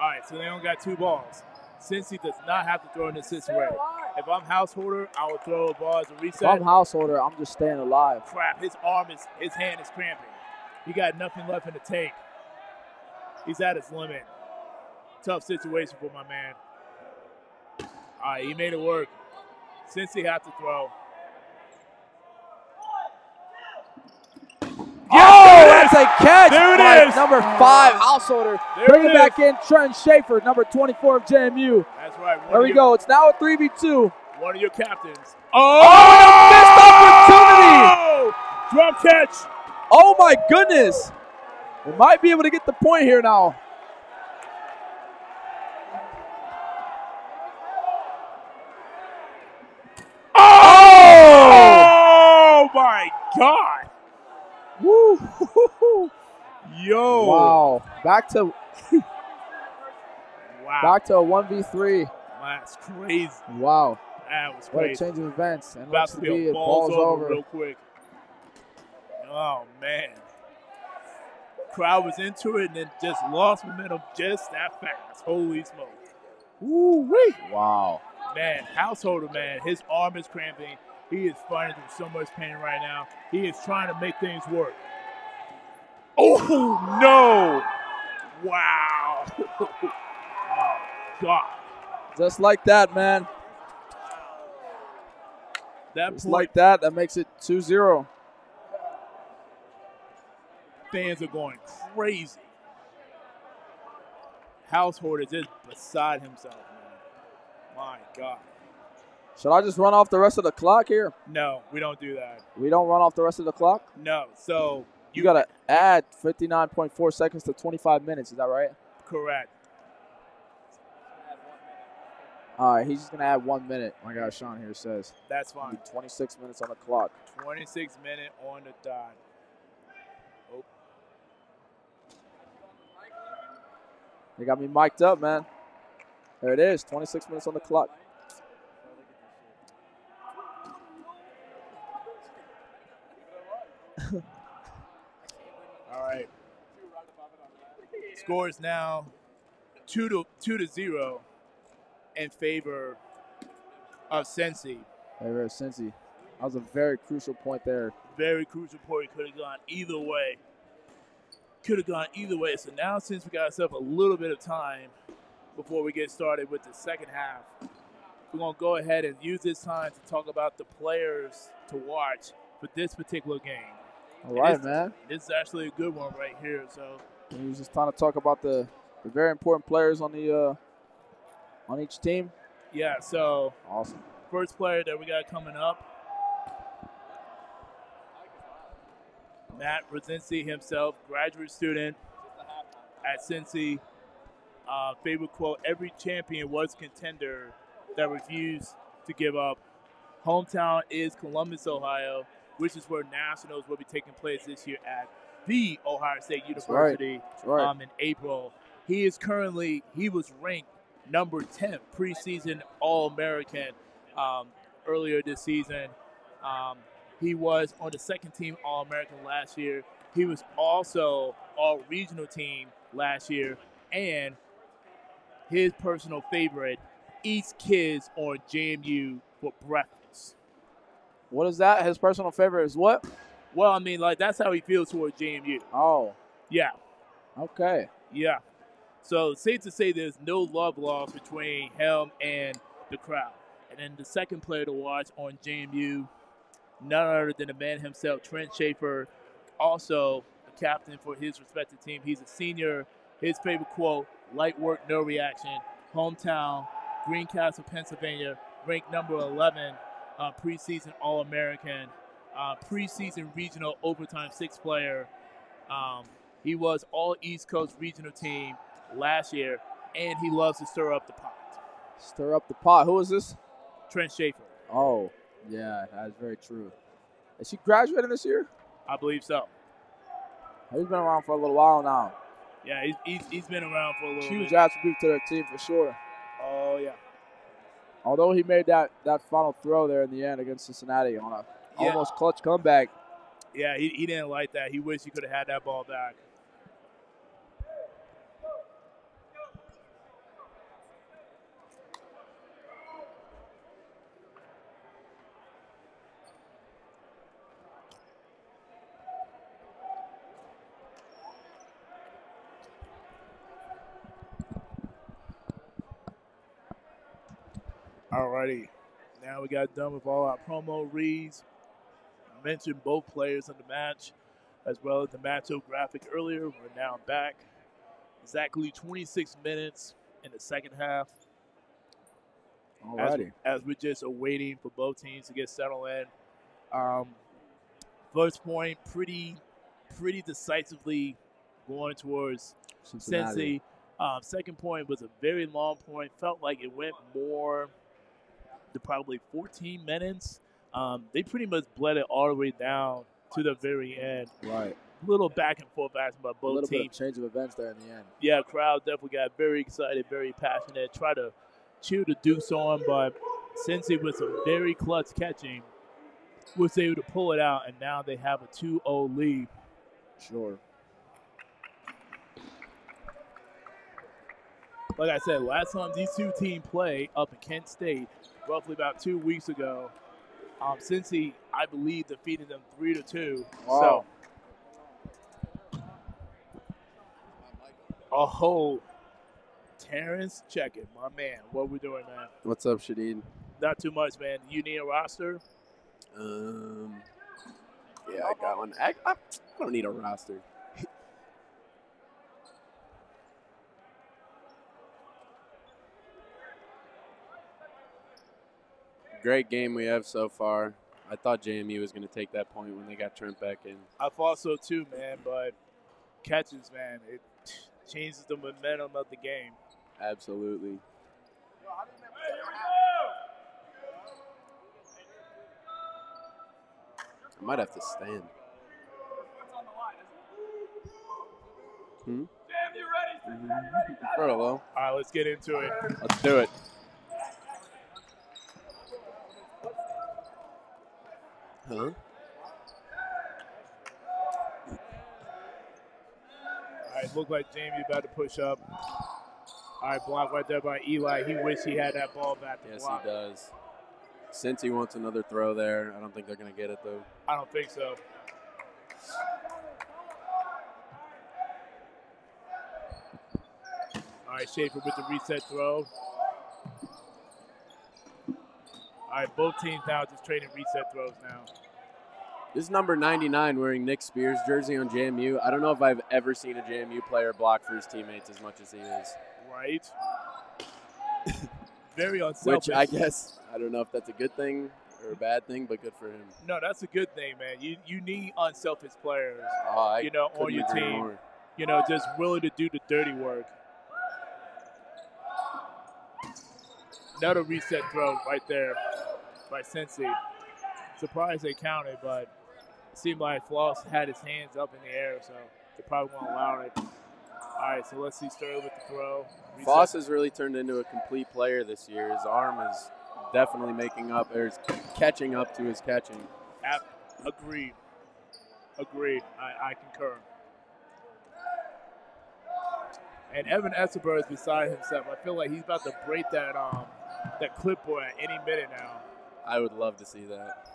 right, so they only got two balls. Cincy does not have to throw in this situation. If I'm Householder, I would throw a ball as a reset. If I'm Householder, I'm just staying alive. Crap, his arm is, his hand is cramping. He got nothing left in the tank. He's at his limit. Tough situation for my man. All right, he made it work. Cincy had to throw. oh, that's a catch There it by is. number five, Householder. There Bring it it back in, Trenton Schaefer, number 24 of JMU. That's right. One There we your- go. It's now a 3v2. One of your captains. Oh, oh! missed opportunity. Drop catch. Oh, my goodness. We might be able to get the point here now. Oh my God! Woo. Yo! Wow. Back to Wow! back to a 1v3. That's crazy. Wow. That was What a change of events. And About to be be a it balls balls over, over. real quick. Oh man! Crowd was into it and then just lost momentum just that fast. Holy smoke! Woo wee! Wow. Man, Householder man, his arm is cramping. He is fighting through so much pain right now. He is trying to make things work. Oh no! Wow! oh God! Just like that, man. That Just point, like that, that makes it 2-0. fans are going crazy. Householder just beside himself, man. My God! Should I just run off the rest of the clock here? No, we don't do that. We don't run off the rest of the clock? No. So You got to add 59.4 seconds to 25 minutes. Is that right? correct. All right, he's just going to add one minute. My guy Sean here says. That's fine. 26 minutes on the clock. 26 minute on the dot. They got me mic'd up, man. There it is, 26 minutes on the clock. All right. Score is now two to two to zero in favor of Cincy. There it is, Cincy. That was a very crucial point there. Very crucial point. Could have gone either way. Could have gone either way. So now, since we got ourselves a little bit of time before we get started with the second half, we're gonna go ahead and use this time to talk about the players to watch for this particular game. All right, man. This is actually a good one right here. So We was just trying to talk about the, the very important players on the uh, on each team. yeah. So Awesome. first player that we got coming up, Matt Rosinski himself, graduate student at Cincy. Uh, favorite quote: "Every champion was contender that refused to give up." Hometown is Columbus, Ohio, which is where nationals will be taking place this year at the Ohio State University That's right. um, in April. He is currently he was ranked number 10 preseason All American um, earlier this season. Um, he was on the second team All American last year. He was also All Regional team last year, and his personal favorite eats kids on JMU for breakfast. What is that? His personal favorite is what? Well, I mean, like that's how he feels towards JMU. Oh, Yeah, okay. Yeah. So safe to say there's no love lost between him and the crowd. And then the second player to watch on JMU, none other than the man himself, Trent Schaefer, also a captain for his respective team. He's a senior. His favorite quote, light work, no reaction. Hometown, Greencastle, Pennsylvania, ranked number 11, uh, preseason All-American, uh, preseason regional overtime six player. Um, he was all East Coast regional team last year, and he loves to stir up the pot. Stir up the pot. Who is this? Trent Schaefer, Oh, yeah, that's very true. Is she graduating this year? I believe so. He's been around for a little while now. Yeah, he's, he's, he's been around for a little Huge attribute to their team for sure. Oh, yeah. Although he made that, that final throw there in the end against Cincinnati on a Yeah. almost clutch comeback. Yeah, he, he didn't like that. He wished he could have had that ball back. Alrighty. Now we got done with all our promo reads. Mentioned both players in the match, as well as the matchup graphic earlier. We're now back. Exactly 26 minutes in the second half. As, Alrighty. as we're just awaiting for both teams to get settled in. Um, first point, pretty, pretty decisively going towards Cincy. Um, second point was a very long point. Felt like it went more to probably 14 minutes. Um, they pretty much bled it all the way down to the very end. Right. Little back and forth action by A both little bit teams. of change of events there in the end. Yeah, crowd definitely got very excited, very passionate. Try to cheer the Dukes on, but Cincy with some very clutch catching was able to pull it out, and now they have a 2-0 lead. Sure. like I said, last time these two teams played up in Kent State, roughly about two weeks ago, um, Cincy, I believe, defeated them three to two. Wow. So, oh, whole Terrence, check it, my man. What we doing, man? What's up, Shadid? Not too much, man. You need a roster? Um, yeah, I got one. I, I, I don't need a roster. Great game we have so far. I thought JMU was going to take that point when they got Trent back in. I thought so too, man. But catches, man, it changes the momentum of the game. Absolutely. I might have to stand. Hmm? Sam, you ready? Sam, you ready? For. All right, let's get into it. Let's do it. Huh? All right, look like JMU about to push up. All right, block right there by Eli. He wished he had that ball back Yes, block. he does. Cincy wants another throw there, I don't think they're going to get it though. I don't think so. All right, Schaefer with the reset throw. All right, both teams now just trading reset throws now. This is number 99 wearing Nick Spears jersey on JMU. I don't know if I've ever seen a JMU player block for his teammates as much as he is. Right? Very unselfish. Which I guess I don't know if that's a good thing or a bad thing, but good for him. No, that's a good thing, man. You you need unselfish players. Oh, You know, on your team. more. You know, just willing to do the dirty work. Another reset throw right there by Cincy. Surprised they counted, but it seemed like Floss had his hands up in the air, so they probably won't allow it. All right, so let's see Sterling with the throw. Reset. Foss has really turned into a complete player this year. His arm is definitely making up, or is catching up to his catching. Ap- agreed. Agreed. I, I concur. And Evan Esselberg is beside himself. I feel like he's about to break that um that clipboard at any minute now. I would love to see that.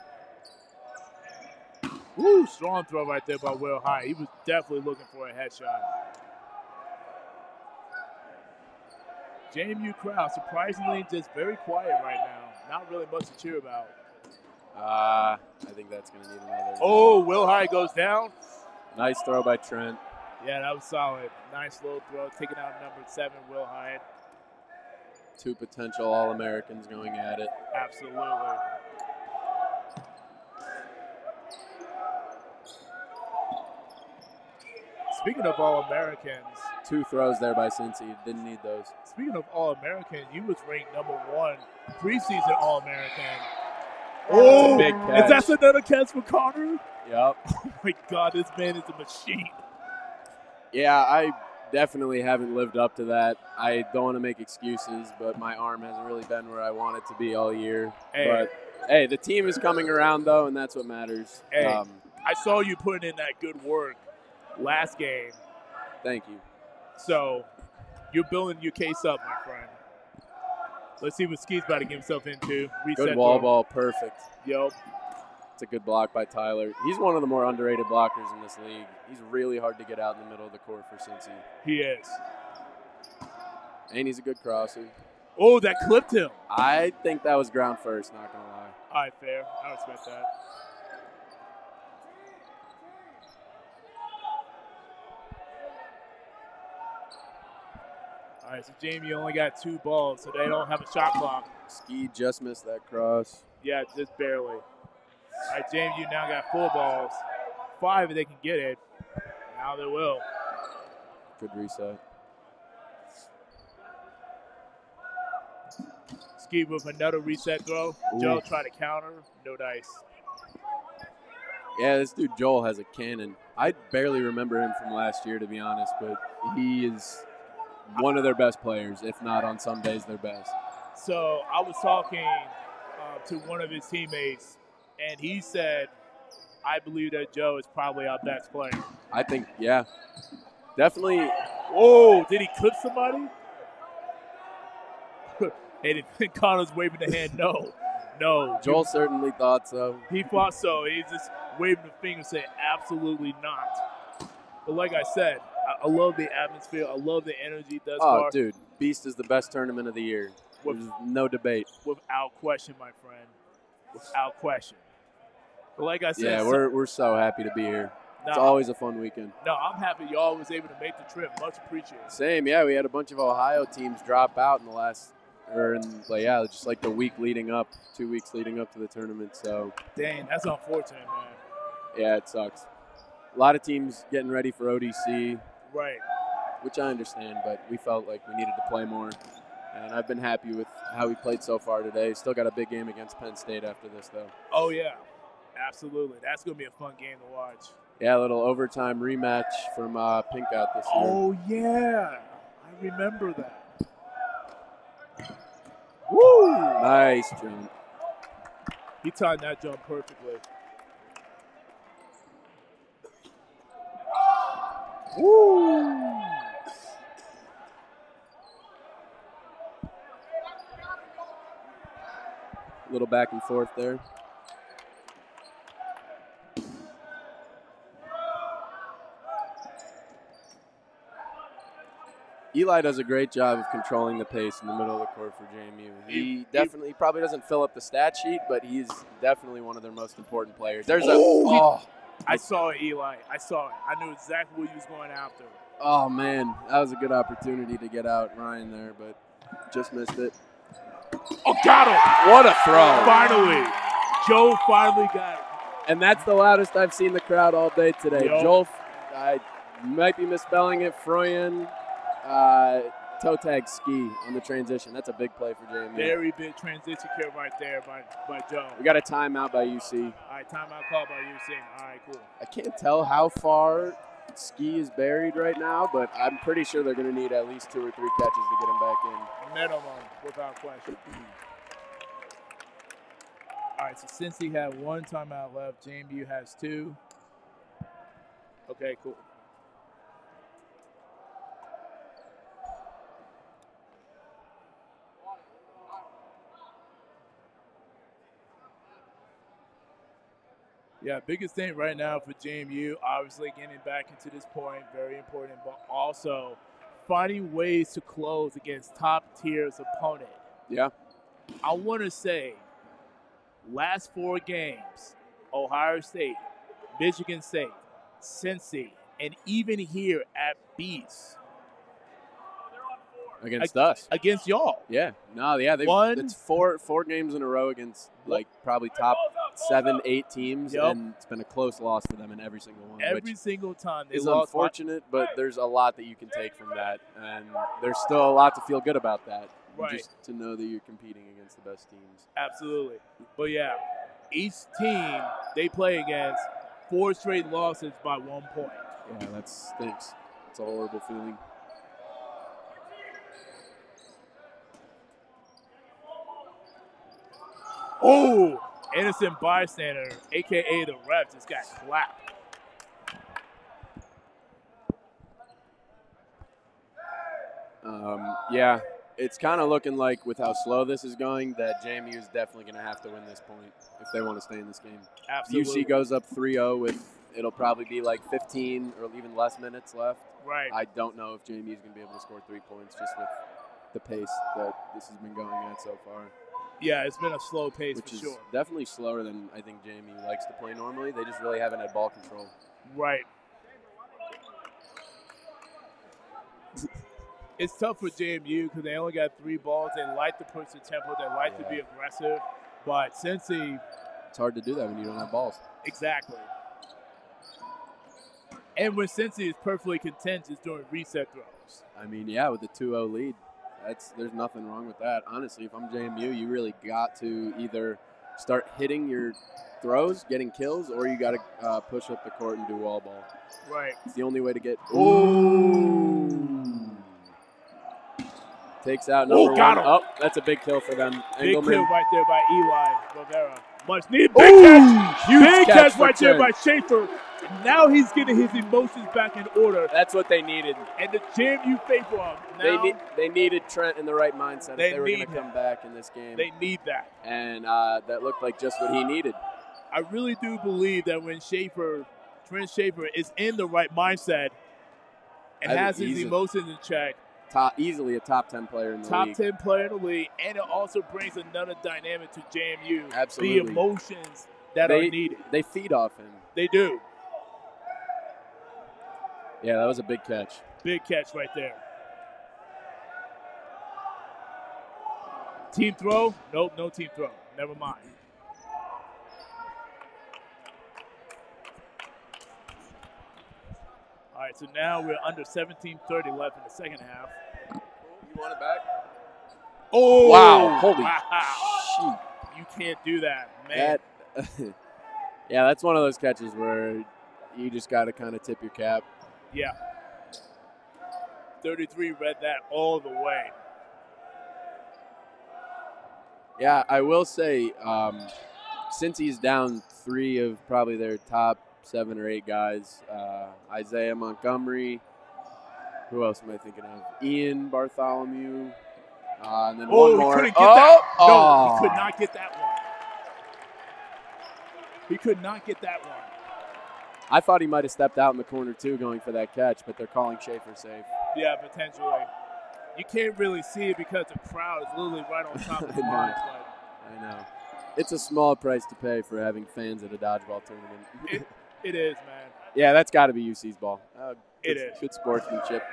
Woo, strong throw right there by Will Hyatt. He was definitely looking for a headshot. JMU crowd surprisingly just very quiet right now. Not really much to cheer about. Uh, I think that's going to need another. Oh, Will Hyatt goes down. Nice throw by Trent. Yeah, that was solid. Nice little throw, taking out number seven, Will Hyatt. Two potential All Americans going at it. Absolutely. Speaking of All Americans, Two throws there by Cincy. Didn't need those. speaking of All Americans, you was ranked number one preseason All American. Oh, big is catch. that another catch for Connor? Yep. Oh my God, this man is a machine. Yeah, I definitely haven't lived up to that. I don't want to make excuses, but my arm hasn't really been where I want it to be all year. Hey. But hey, the team is coming around though, and that's what matters. Hey. Um, I saw you putting in that good work last game, thank you. so you're building your case up, my friend. Let's see what Ski's about to get himself into. Reset Good wall ball, perfect. It's a good block by Tyler. He's one of the more underrated blockers in this league. He's really hard to get out in the middle of the court for Cincy, he is. and he's a good crosser. Oh, that clipped him. I think that was ground first. Not gonna lie. All right, fair. I respect that. All right, so JMU only got two balls, so they don't have a shot clock. Ski just missed that cross. Yeah, just barely. All right, James, you now got four balls. Five if they can get it. Now they will. Good reset. Ski with another reset throw. Joe try to counter. No dice. Yeah, this dude Joel has a cannon. I barely remember him from last year, to be honest, but he is one of their best players, if not on some days their best. So I was talking uh, to one of his teammates, and he said, "I believe that Joe is probably our best player." I think, yeah, definitely. Oh, did he clip somebody? and Connor's waving the hand. No, no. Joel certainly thought so. He thought so. He's just waving the finger, saying, "Absolutely not." But like I said, I, I love the atmosphere. I love the energy thus Oh, far. dude, Beast is the best tournament of the year. With- There's no debate. Without question, my friend. Without question. Like I said, Yeah, we're, we're so happy to be here. It's always a fun weekend. no, I'm happy y'all was able to make the trip. Much appreciated. Same, yeah. We had a bunch of Ohio teams drop out in the last, or in like yeah, just like the week leading up, two weeks leading up to the tournament. So Dang, that's unfortunate, man. yeah, it sucks. A lot of teams getting ready for ODC, Right. which I understand, but we felt like we needed to play more. And I've been happy with how we played so far today. Still got a big game against Penn State after this, though. Oh yeah, absolutely. That's gonna be a fun game to watch. Yeah, a little overtime rematch from uh, Pink out this year. Oh yeah, I remember that. Woo! Nice jump. He timed that jump perfectly. Woo! little back and forth there. Eli does a great job of controlling the pace in the middle of the court for JMU. He- He he- definitely he probably doesn't fill up the stat sheet, but he's definitely one of their most important players. There's a Oh, he- oh, I saw it, Eli. I saw it. I knew exactly what you was going after. oh man, that was a good opportunity to get out Ryan there, but just missed it. Oh, got him! What a throw! Finally, Joe finally got it. And that's the loudest I've seen the crowd all day today. Yo. Joel, I might be misspelling it, Froyen, uh, toe tag ski on the transition. That's a big play for JMU. Very big transition kill right there by, by Joe. We got a timeout by UC. All right, timeout call by UC. All right, cool. I can't tell how far ski is buried right now, but I'm pretty sure they're going to need at least two or three catches to get him back in. Minimum, without question. All right, so Cincy had one timeout left, JMU has two. Okay, cool. Yeah, biggest thing right now for JMU, obviously getting back into this point, very important, but also finding ways to close against top tiers opponent. Yeah. I want to say, last four games, Ohio State, Michigan State, Cincy, and even here at Beast Against us. against y'all. Yeah. No, yeah. they've One- It's four four games in a row against like probably top seven, eight teams, Yup. and it's been a close loss for them in every single one. Every which single time they is by- unfortunate, but there's a lot that you can take from that, and there's still a lot to feel good about that. Right. Just to know that you're competing against the best teams. Absolutely. But yeah, each team they play against four straight losses by one point. Yeah, that stinks. It's a horrible feeling. Oh, innocent bystander, aka the ref, just got clapped. Um, yeah, it's kind of looking like with how slow this is going that JMU is definitely going to have to win this point if they want to stay in this game. Absolutely. UC goes up 3-0 with it'll probably be like 15 or even less minutes left. right. I don't know if JMU is going to be able to score three points just with the pace that this has been going at so far, yeah, it's been a slow pace which for is sure. definitely slower than I think JMU likes to play normally. They just really haven't had ball control. Right. It's tough for JMU because they only got three balls. They like to push the tempo. They like to be aggressive. But Cincy, It's hard to do that when you don't have balls. exactly. And when Cincy is perfectly content just doing reset throws. I mean, yeah, with the 2-0 lead, that's there's nothing wrong with that. Honestly, if I'm JMU, you really got to either start hitting your throws, getting kills, or you got to uh, push up the court and do wall ball. Right. It's the only way to get. Ooh. Takes out Oh, number got one. him. Oh, that's a big kill for them. Big Engelman. kill right there by Eli Rivera. Much needed. Big catch. Huge Big catch catch for right there by Schaefer. Now he's getting his emotions back in order. That's what they needed. And the JMU faithful are They now need, they needed Trent in the right mindset They if they were going to come back in this game. they need that. and uh, that looked like just what he needed. I really do believe that when Schaefer, Trent Schaefer, is in the right mindset and I has his emotions in check, Top, easily a top ten player in the league. top league. 10 player in the league, and it also brings another dynamic to JMU. Absolutely. The emotions that They- are needed. They feed off him. They do. Yeah, that was a big catch. Big catch right there. Team throw? Nope, no team throw. Never mind. All right, so now we're under 17:30 left in the second half. You want it back? Oh, Wow, holy wow. You can't do that, man. That, yeah, that's one of those catches where you just got to kind of tip your cap. Yeah. 33 read that all the way. Yeah, I will say, um, Cincy's down three of probably their top seven or eight guys, uh, Isaiah Montgomery. Who else am I thinking of? Ian Bartholomew. Uh, and then Oh, one he couldn't get oh, that. No, oh. he could not get that one. He could not get that one. I thought he might have stepped out in the corner too, going for that catch, but they're calling Schaefer safe. Yeah, potentially. You can't really see it because the crowd is literally right on top of the I But I know. It's a small price to pay for having fans at a dodgeball tournament. it, it is, man. yeah, that's got to be UC's ball. Uh, It good, is. Good sportsmanship.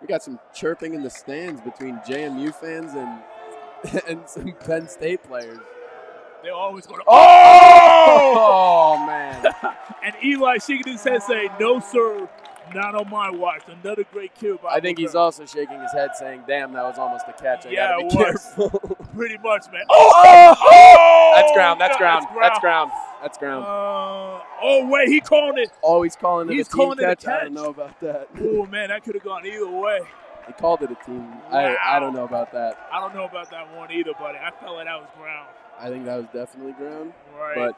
We got some chirping in the stands between JMU fans and and some Penn State players. They're always go to. Oh, man! And Eli shaking his head saying, no, sir, Not on my watch. Another great kill by I think he's Laverne. also shaking his head, saying, "Damn, that was almost a catch. I Yeah, gotta it be was. careful." pretty much, man. Oh, Oh! That's ground. That's ground. That's ground. That's ground. Uh, oh wait, he called it. Always calling it oh, he's a team calling it a catch. I don't know about that. Oh man, that could have gone either way. He called it a team. I, I don't know about that. I don't know about that one either, buddy. I felt like that was ground. I think that was definitely ground. Right. But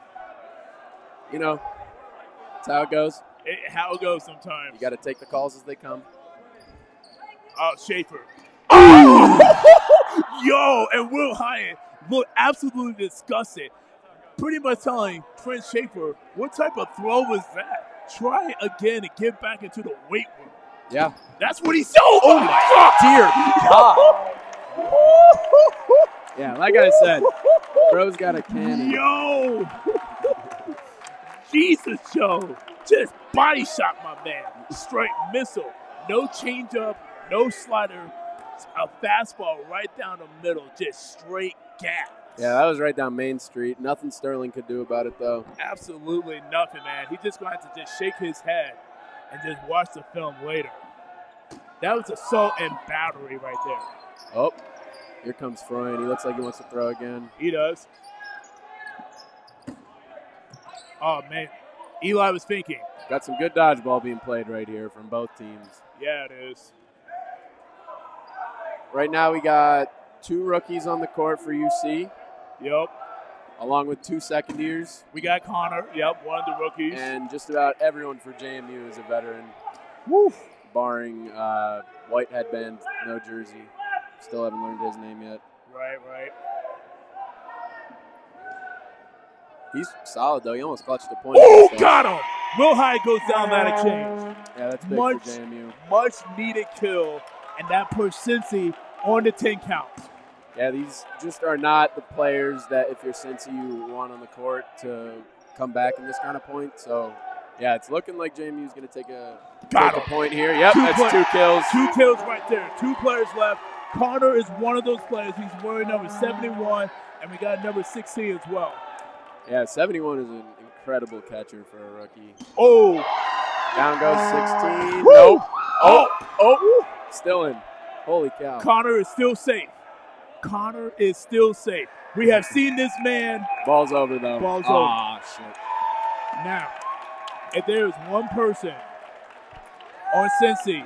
you know, that's how it goes. It, how it goes sometimes. You got to take the calls as they come. Oh, Schaefer. Yo, and Will Hyatt looked absolutely disgusted. Pretty much telling Trent Schaefer, what type of throw was that? Try again and get back into the weight room. Yeah. That's what he said. Oh, my oh, Dear God. Yeah, like I said, bro's got a cannon. Yo! Jesus, Joe. Just body shot my man. Straight missile. No changeup, no slider. A fastball right down the middle. Just straight gap. Yeah, that was right down Main Street. Nothing Sterling could do about it, though. Absolutely nothing, man. He just going to have to just shake his head and just watch the film later. That was assault and battery right there. Oh, here comes Freund. He looks like he wants to throw again. He does. Oh, man. Eli was thinking. Got some good dodgeball being played right here from both teams. Yeah, it is. Right now, we got two rookies on the court for UC, Yep. along with two second years, We got Connor. Yep, one of the rookies. and just about everyone for JMU is a veteran, Woo. barring uh, white headband, no jersey. Still haven't learned his name yet. Right, right. He's solid though. He almost clutched a point. Oh, got him. Will Hyatt goes down that exchange. Yeah, that's big Much- for JMU. Much needed kill, and that puts Cincy on the 10 count. Yeah, these just are not the players that if you're Cincy you want on the court to come back in this kind of point. So, yeah, it's looking like JMU is going to take a Got take a point here. Yep, Two that's play- two kills. Two kills right there. Two players left. Connor is one of those players. He's wearing number 71, and we got number 16 as well. Yeah, 71 is an incredible catcher for a rookie. Oh, Down goes 16. Woo! Nope. Oh, oh, oh. still in. Holy cow. Connor is still safe. Connor is still safe. We have seen this man Ball's over though. Ball's Aw, shit. now. If there is one person on Cincy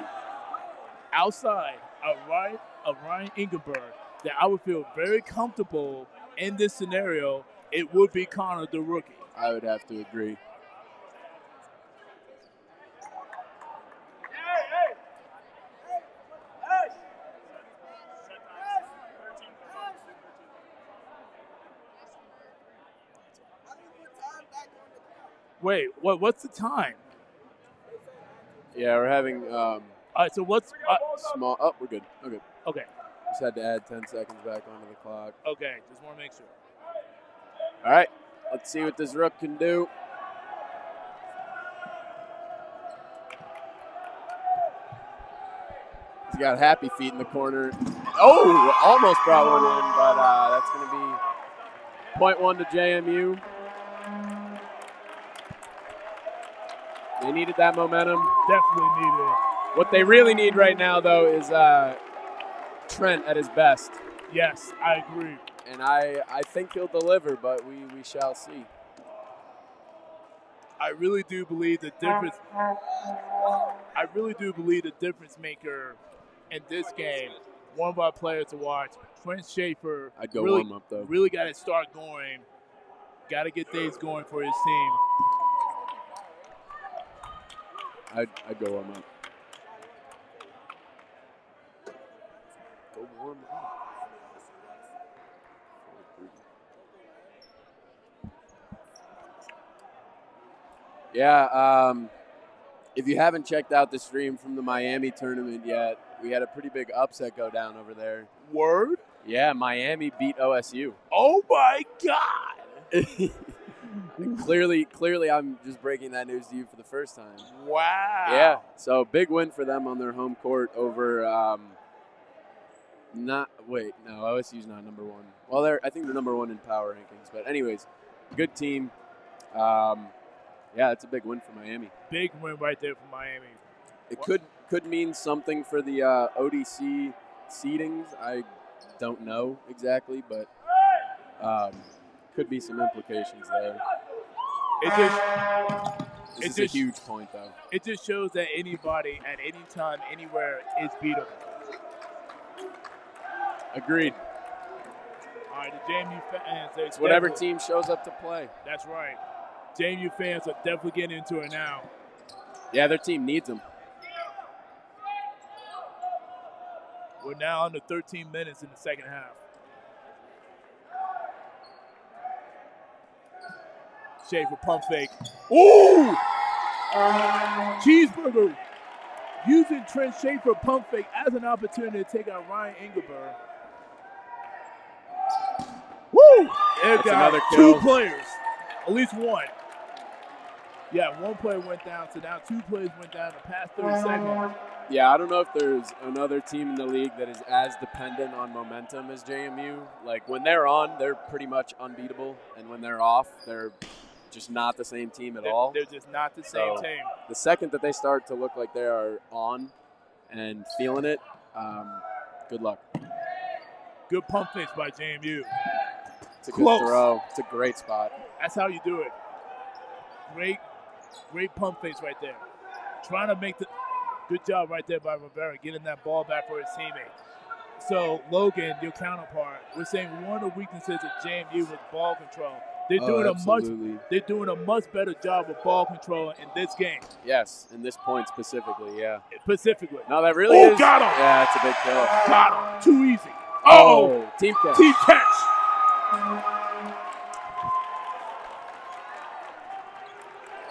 outside of Ryan, of Ryan Ingeberg that I would feel very comfortable in this scenario, it would be Connor, the rookie. I would have to agree. Wait, what? What's the time? Yeah, we're having um, All right, so what's? Uh, small. Oh, we're good. Okay. okay, Just had to add 10 seconds back onto the clock. okay. Just want to make sure. All right, let's see what this rook can do. He's got happy feet in the corner. Oh, almost brought one in, but uh, that's going to be point one to JMU. They needed that momentum. Definitely needed it. What they really need right now, though, is uh, Trent at his best. Yes, I agree. And I, I think he'll deliver, but we, we shall see. I really do believe the difference. I really do believe the difference maker in this game. One of our players to watch, Trent Schaefer. I'd go really, warm up, though. Really got to start going. Got to get things going for his team. I'd, I'd go warm up. Go warm up. Yeah, um, if you haven't checked out the stream from the Miami tournament yet, we had a pretty big upset go down over there. Word. Yeah, Miami beat OSU. Oh my God! clearly, clearly, I'm just breaking that news to you for the first time. Wow. Yeah, so big win for them on their home court over. Um, not wait, no, OSU's not number one. Well, they're I think they're number one in power rankings, but anyways, good team. Um, yeah, it's a big win for Miami. Big win right there for Miami. It could could mean something for the uh, ODC seedings. I don't know exactly, but um, could be some implications there. It just This It is a huge point, though. it just shows that anybody at any time, anywhere is beatable. Agreed. All right, the JMU fans, whatever team shows up to play. That's right. JMU fans are definitely getting into it now. Yeah, their team needs them. We're now under 13 minutes in the second half. Schaefer pump fake. Ooh! Cheesebro using Trent Schaefer pump fake as an opportunity to take out Ryan Engelberg. Woo! There got another two kill. players, at least one. Yeah, one player went down, so now two players went down in the past 30 seconds. Yeah, I don't know if there's another team in the league that is as dependent on momentum as JMU. Like when they're on, they're pretty much unbeatable, and when they're off, they're just not the same team at They're, all. they're just not the same So- team. The second that they start to look like they are on and feeling it, um, good luck. Good pump fakes by JMU. It's a good throw. It's a great spot. That's how you do it. Great, great pump face right there. Trying to make the good job right there by Rivera, getting that ball back for his teammate. So Logan, your counterpart, we're saying one of the weaknesses of JMU was ball control. They're Oh, doing a much they're doing a much better job of ball control in this game, Yes, in this point specifically, yeah. specifically. No, that really Oh, is. got him. Yeah, it's a big kill. Got him. Too easy. Oh, team catch. team catch.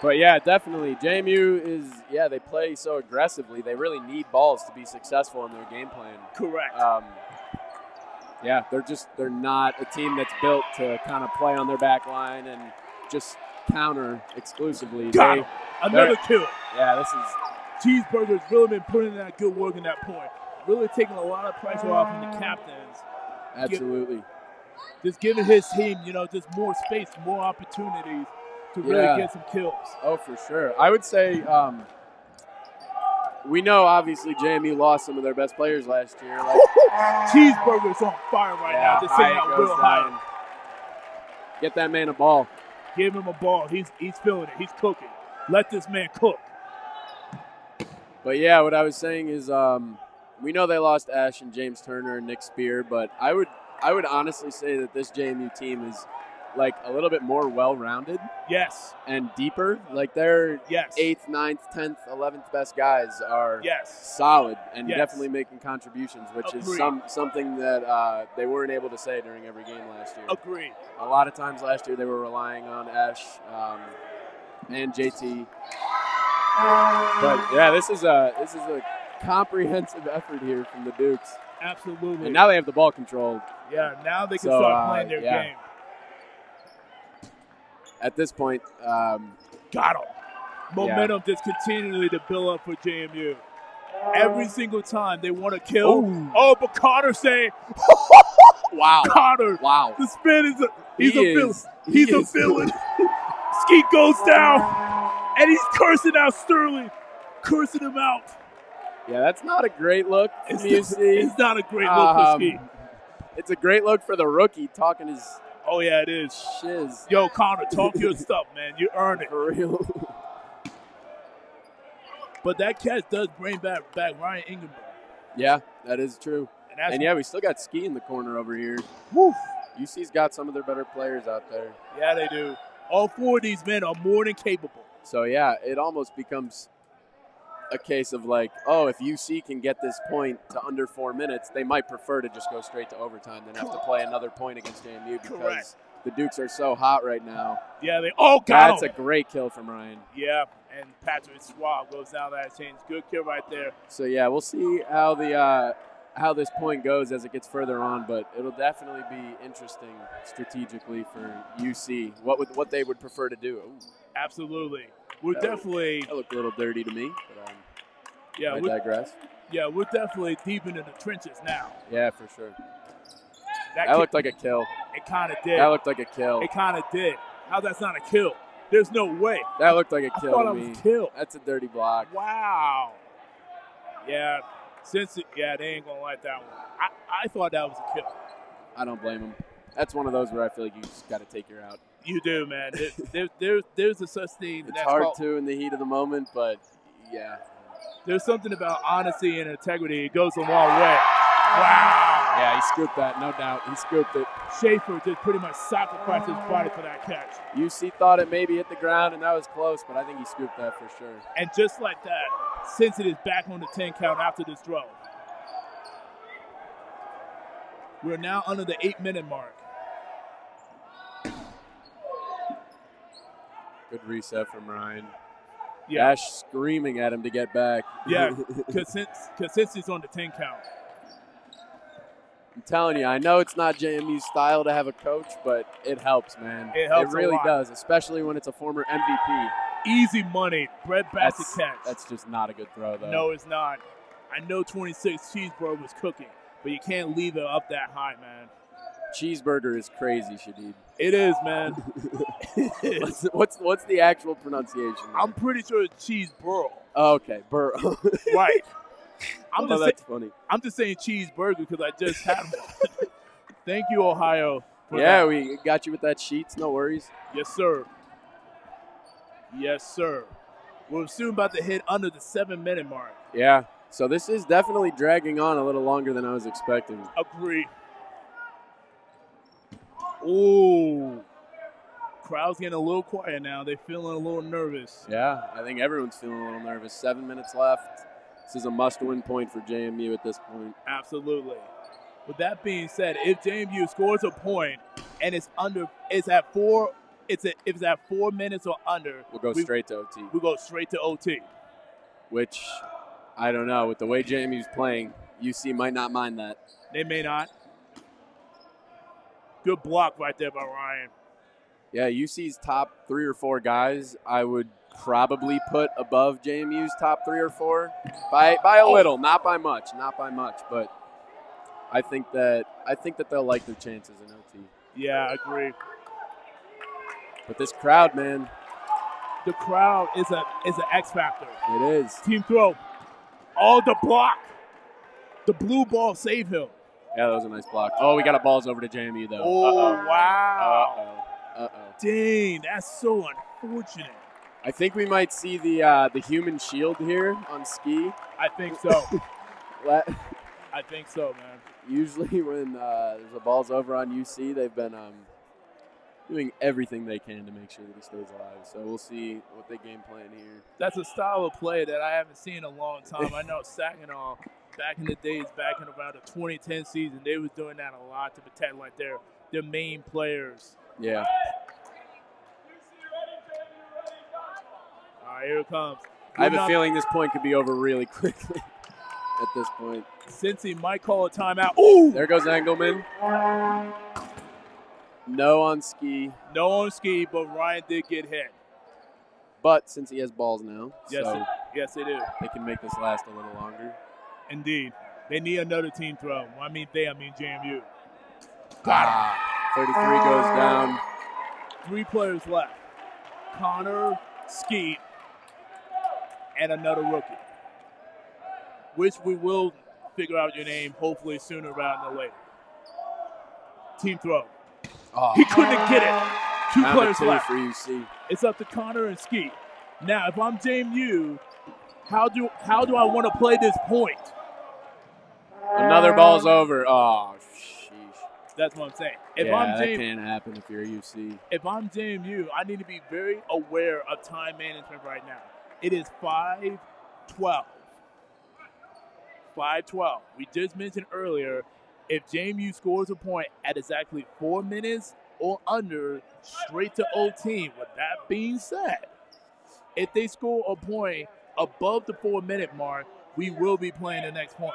But yeah, definitely. JMU is, yeah, they play so aggressively. They really need balls to be successful in their game plan. Correct. Um, yeah, they're just, they're not a team that's built to kind of play on their back line and just counter exclusively. Got They- Another kill. yeah, this is, Cheesebro's really been putting in that good work in that point. Really taking a lot of pressure off from the captains. absolutely. Just giving his team, you know, just more space, more opportunities to really Yeah. get some kills. Oh, for sure. I would say um, we know obviously JMU lost some of their best players last year. Like, Cheesebro's on fire right now. Just sitting out Hyatt real goes high. down. Get that man a ball. Give him a ball. He's he's feeling it. He's cooking. Let this man cook. But yeah, what I was saying is, um, we know they lost Ash and James Turner and Nick Spear, but I would, I would honestly say that this JMU team is like a little bit more well-rounded Yes. and deeper. Like their Yes. eighth, ninth, tenth, eleventh best guys are Yes. solid and Yes. definitely making contributions, which is some something that uh, they weren't able to say during every game last year. Agreed. A lot of times last year they were relying on Ash um, and JT. But yeah, this is a this is a comprehensive effort here from the Dukes, Absolutely. and now they have the ball controlled. yeah. Now they can So, start uh, playing their yeah. game. At this point, um, Got him. Momentum just continually to build up for JMU. Every single time they want to kill. Ooh. Oh, but Carter saying, wow, Carter, wow, the spin is a he's He a villain. is- He's he a is- villain. Skeet goes down, and he's cursing out Sterling, cursing him out. yeah, that's not a great look It's, UC. it's not a great look for Um, Skeet. It's a great look for the rookie talking his Oh yeah, it is. shiz Yo, Connor, talk your stuff, man. You earn it. for real. But that catch does bring back back Ryan Ingeborg. yeah, that is true. And And yeah, we still got Ski in the corner over here. woof. UC's got some of their better players out there. Yeah, they do. All four of these men are more than capable. So yeah, it almost becomes a case of like, oh, if UC can get this point to under four minutes, they might prefer to just go straight to overtime than have to play another point against JMU because Correct. the Dukes are so hot right now. Yeah, they all got That's a great kill from Ryan. Yeah, and Patrick Schwab goes down that change. Good kill right there. So yeah, we'll see how the uh, how this point goes as it gets further on, but it'll definitely be interesting strategically for UC what would what they would prefer to do. Absolutely. We're That- definitely that looked a little dirty to me, but um, yeah, I we're, digress. yeah, we're definitely deep into the trenches now. Yeah, for sure. That, That kick- looked like a kill. it kind of did. That looked like a kill. It kind of did. How that's not a kill? There's no way. That looked like a kill thought to I me. was killed. That's a dirty block. Wow. Yeah, since it, yeah, they ain't gonna like that one. I, I thought that was a kill. I don't blame him. That's one of those where I feel like you just got to take her out. You do, man. There, there, there, there's a such thing. It's that's hard called- to in the heat of the moment, but yeah. There's something about honesty and integrity. It goes a long way. Wow. Yeah, he scooped that, no doubt. He scooped it. Schaefer just pretty much sacrificed his body for that catch. UC thought it maybe hit the ground, and that was close, but I think he scooped that for sure. And just like that, Cincy is back on the 10 count after this throw. We're now under the eight minute mark. Good reset from Ryan. Yeah, Ash screaming at him to get back. yeah, because since Cincy's on the 10 count. I'm telling you, I know it's not JMU's style to have a coach, but it helps, man. It helps a really does, especially when it's a former MVP. Easy money, bread basket That's, catch. that's just not a good throw, though. no, it's not. I know 26 cheeseburger was cooking, but you can't leave it up that high, man. Cheeseburger is crazy, Shadid. It is, man. It is. What's, what's what's the actual pronunciation? there? I'm pretty sure it's cheeseburger. Oh, okay, Burrow. Right. I'm oh, just that's funny. I'm just saying cheeseburger because I just had one. Thank you, Ohio. for Yeah, that. we got you with that sheets. No worries. Yes, sir. Yes, sir. We're soon about to hit under the seven minute mark. Yeah. So this is definitely dragging on a little longer than I was expecting. Agree. Ooh. Crowd's getting a little quiet now. They're feeling a little nervous. Yeah, I think everyone's feeling a little nervous. Seven minutes left. This is a must-win point for JMU at this point. Absolutely. With that being said, if JMU scores a point and it's under, it's at four, it's at, if it's at four minutes or under, We'll go we, straight to OT, we go straight to OT. which I don't know. With the way JMU's playing, UC might not mind that. They may not. Good block right there by Ryan. Yeah, UC's top three or four guys, I would probably put above JMU's top three or four by by a little, not by much, not by much, but I think that I think that they'll like their chances in OT. Yeah, I agree. But this crowd, man, The crowd is a is an X factor. it is. Team throw. all the block. The blue ball save him. Yeah, that was a nice block. Oh, we got a balls over to JMU though. Oh, Uh-oh. wow. Uh-oh. Uh-oh. Dang, that's so unfortunate. I think we might see the uh, the human shield here on ski. I think so. I think so, man. Usually, when uh, there's a balls over on UC, they've been um, doing everything they can to make sure that he stays alive. So we'll see what they game plan here. That's a style of play that I haven't seen in a long time. I know Saginaw, back in the days, back in around the 2010 season, they was doing that a lot to protect like their their main players. Yeah, All right, here it comes. I have Good a feeling this point could be over really quickly. At this point, Cincy might call a timeout. Ooh, there goes Engelman. No on ski, no on ski, but Ryan did get hit. but Cincy has balls now, Yes, so it, yes, they do. they can make this last a little longer. Indeed, they need another team throw. I mean, they. I mean, JMU. Got Ah, 33 goes down. Three players left: Connor, Skeet, and another rookie. Which we will figure out your name hopefully sooner rather than later. Team throw. Oh, He couldn't get it. Two to players two left. for UC. It's up to Connor and Ski. Now, if I'm JMU, how do how do I want to play this point? Another ball's over. Oh, sheesh. That's what I'm saying. If yeah, I'm that can't happen if you're a UC. if I'm JMU, I need to be very aware of time management right now. It is 5 12. 5 12. We just mentioned earlier if JMU scores a point at exactly four minutes or under, straight to OT. With that being said, if they score a point above the four minute mark, we will be playing the next point.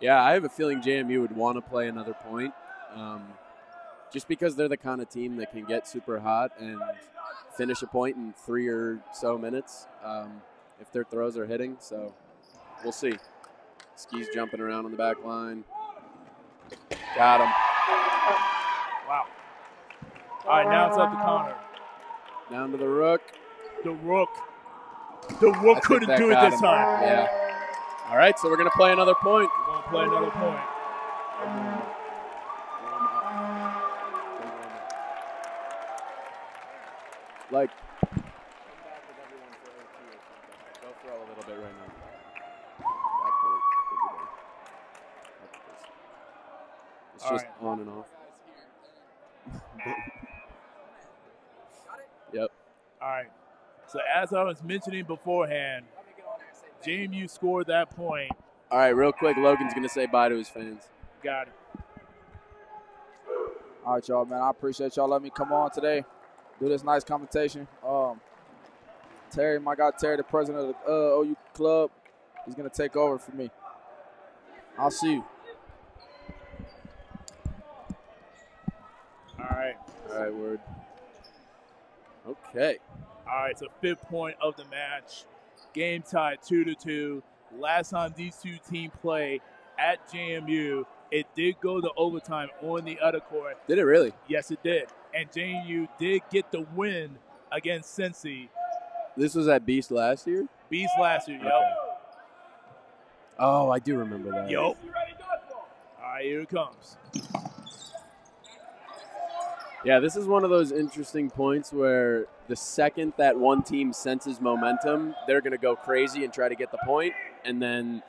Yeah, I have a feeling JMU would want to play another point, um, just because they're the kind of team that can get super hot and finish a point in three or so minutes um, if their throws are hitting. So we'll see. Skis jumping around on the back line. Got him. Wow. All right, now it's up to Connor. Down to the rook. The Rook. The Rook couldn't do it this him. time. Yeah. All right, so we're gonna play another point. We're gonna play another point. Like, come back with everyone for OT or something. Go throw a little bit right now. Backcourt, good to go. That's this. It's All just right. on and off. yep. All right. So as I was mentioning beforehand, JMU scored that point. All right, real quick, Logan's gonna say bye to his fans. Got it. All right, y'all, man. I appreciate y'all letting me come on today, do this nice commentation. Um, Terry, my guy Terry, the president of the uh, OU club, he's gonna take over for me. I'll see you. All right. All right, word. Okay. All right. So fifth point of the match. Game tied two to two. Last time these two teams play at JMU, it did go to overtime on the other court. Did it really? Yes, it did. And JMU did get the win against Cincy. This was at Beast last year. Beast last year. Yep. Okay. Oh, I do remember that. Yep. All right, here it comes. Yeah, this is one of those interesting points where the second that one team senses momentum, they're going to go crazy and try to get the point, and then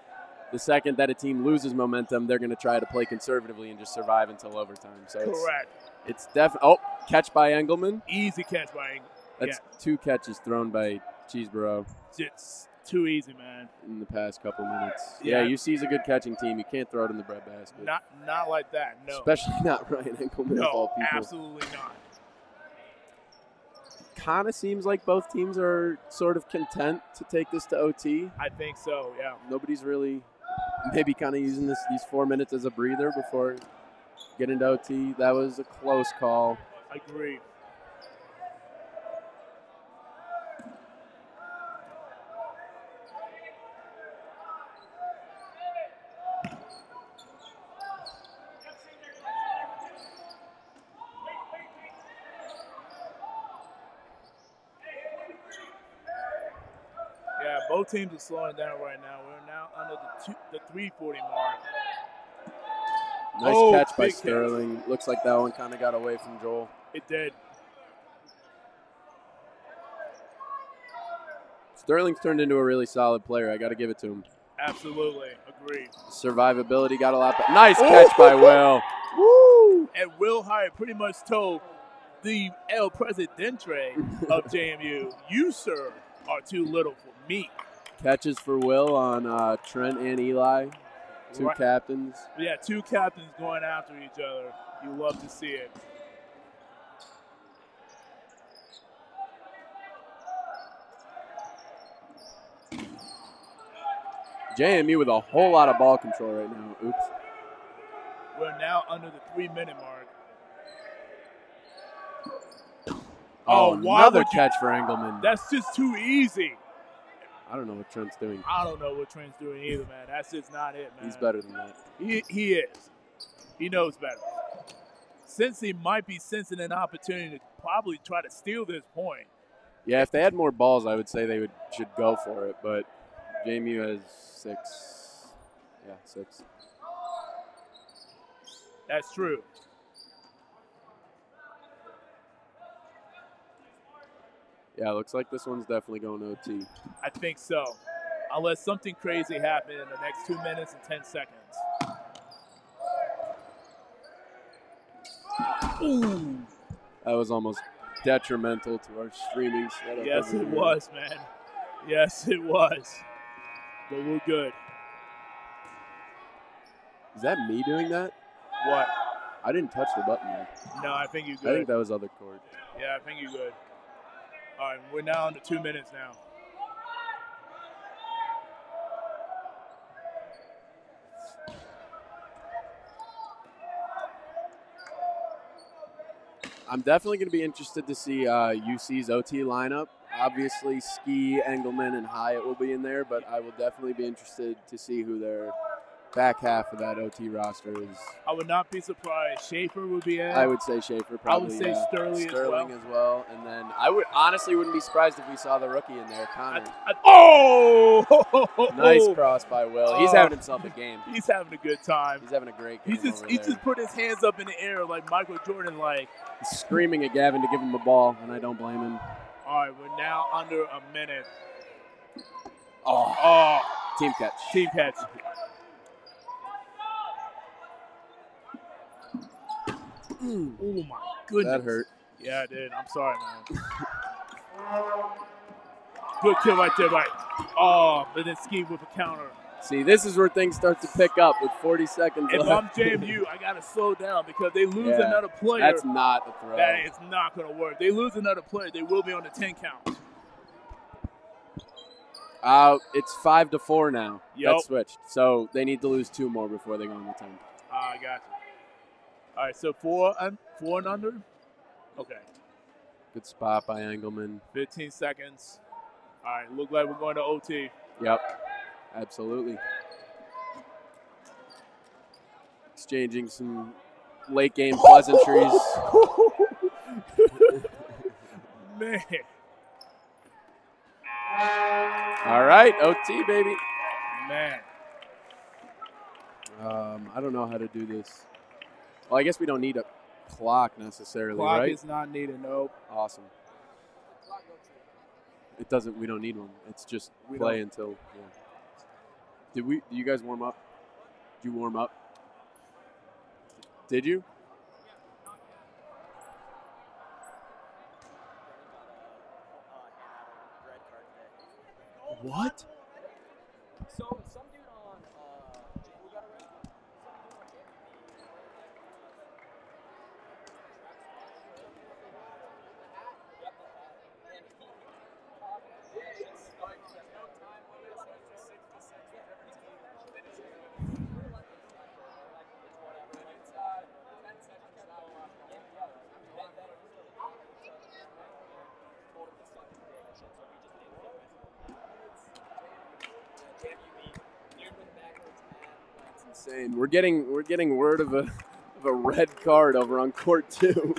the second that a team loses momentum, they're going to try to play conservatively and just survive until overtime. So it's, Correct. it's definitely oh catch by Engelman. Easy catch by Eng- That's two catches thrown by Cheeseborough It's too easy, man. in the past couple minutes. Yeah. Yeah, UC's a good catching team. You can't throw it in the breadbasket, Not not like that. No. especially not Ryan Engelman of all no, people. absolutely not. kind of seems like both teams are sort of content to take this to OT. I think so. Yeah. Nobody's really maybe kind of using this these four minutes as a breather before getting to OT. That was a close call. Agreed. Yeah, both teams are slowing down right now. We're now under the two, the 340 mark. Nice Oh, catch by big catch. Sterling. Looks like that one kind of got away from Joel. It did. Sterling's turned into a really solid player. I got to give it to him. Absolutely. Agreed. Survivability got a lot. But nice catch by Will. Woo! And Will Hyatt pretty much told the El Presidente of JMU, you, sir, are too little for me. Catches for Will on uh, Trent and Eli. Two Right. captains. Yeah, two captains going after each other. You love to see it. JMU with a whole lot of ball control right now. Oops. We're now under the three minute mark. Oh, Oh, another would you- catch for Engelman. That's just too easy. I don't know what Trent's doing. I don't know what Trent's doing either, man. That's just not it, man. He's better than that. He, he is. He knows better. Cincy might be sensing an opportunity to probably try to steal this point. Yeah, if they had more balls, I would say they would should go for it. But JMU has six. Yeah, six. That's true. Yeah, looks like this one's definitely going to OT. I think so. Unless something crazy happens in the next two minutes and 10 seconds. Ooh. That was almost detrimental to our streaming setup. Yes, it here. was, man. Yes, it was. But we're good. Is that me doing that? What? I didn't touch the button there. No, I think you're I think that was other court. Yeah, I think you're good. All right, we're now under two minutes now. I'm definitely going to be interested to see uh, UC's OT lineup. Obviously, Ski, Engelman, and Hyatt will be in there, but I will definitely be interested to see who their back half of that OT roster is. I would not be surprised. Schaefer would be in. I would say Schaefer probably. I would say yeah. Sterling, Sterling as as well, and then I would honestly wouldn't be surprised if we saw the rookie in there, well. Connor. I- I- oh, nice cross by Will. He's Oh. having himself a game. He's having a good time. He's having a great game. He's just over he's there. just putting his hands up in the air like Michael Jordan. Like, He's screaming at Gavin to give him the ball, and I don't blame him. all right, we're now under a minute. Oh, Oh, team catch. team catch. Oh my goodness. That hurt. Yeah, it did. I'm sorry, man. Good kill right there, right. Oh, but then ski with a counter. See, this is where things start to pick up with 40 seconds left. If I'm. JMU, I gotta slow down because they lose Yeah, another player. That's not a throw. that is not gonna work. They lose another player, they will be on the 10 count. Uh, it's five to four now. Yup. That switched. So they need to lose two more before they go on the 10. Ah, I got you. All right, so four and four and under. Okay, Good spot by Engelman. 15 seconds. All right, look like we're going to OT. Yep. Absolutely. Exchanging some late game pleasantries. Man, All right, OT, baby. man. Um, I don't know how to do this. Well, I guess we don't need a clock necessarily, Clock right? is not needed. Nope. Awesome. It doesn't. We don't need one. It's just We play don't. until. Yeah. Did we? Did you guys warm up? Did you warm up? Did you? What? So some dude on uh, who got a red card? It's insane. We're getting we're getting word of a of a red card over on court two.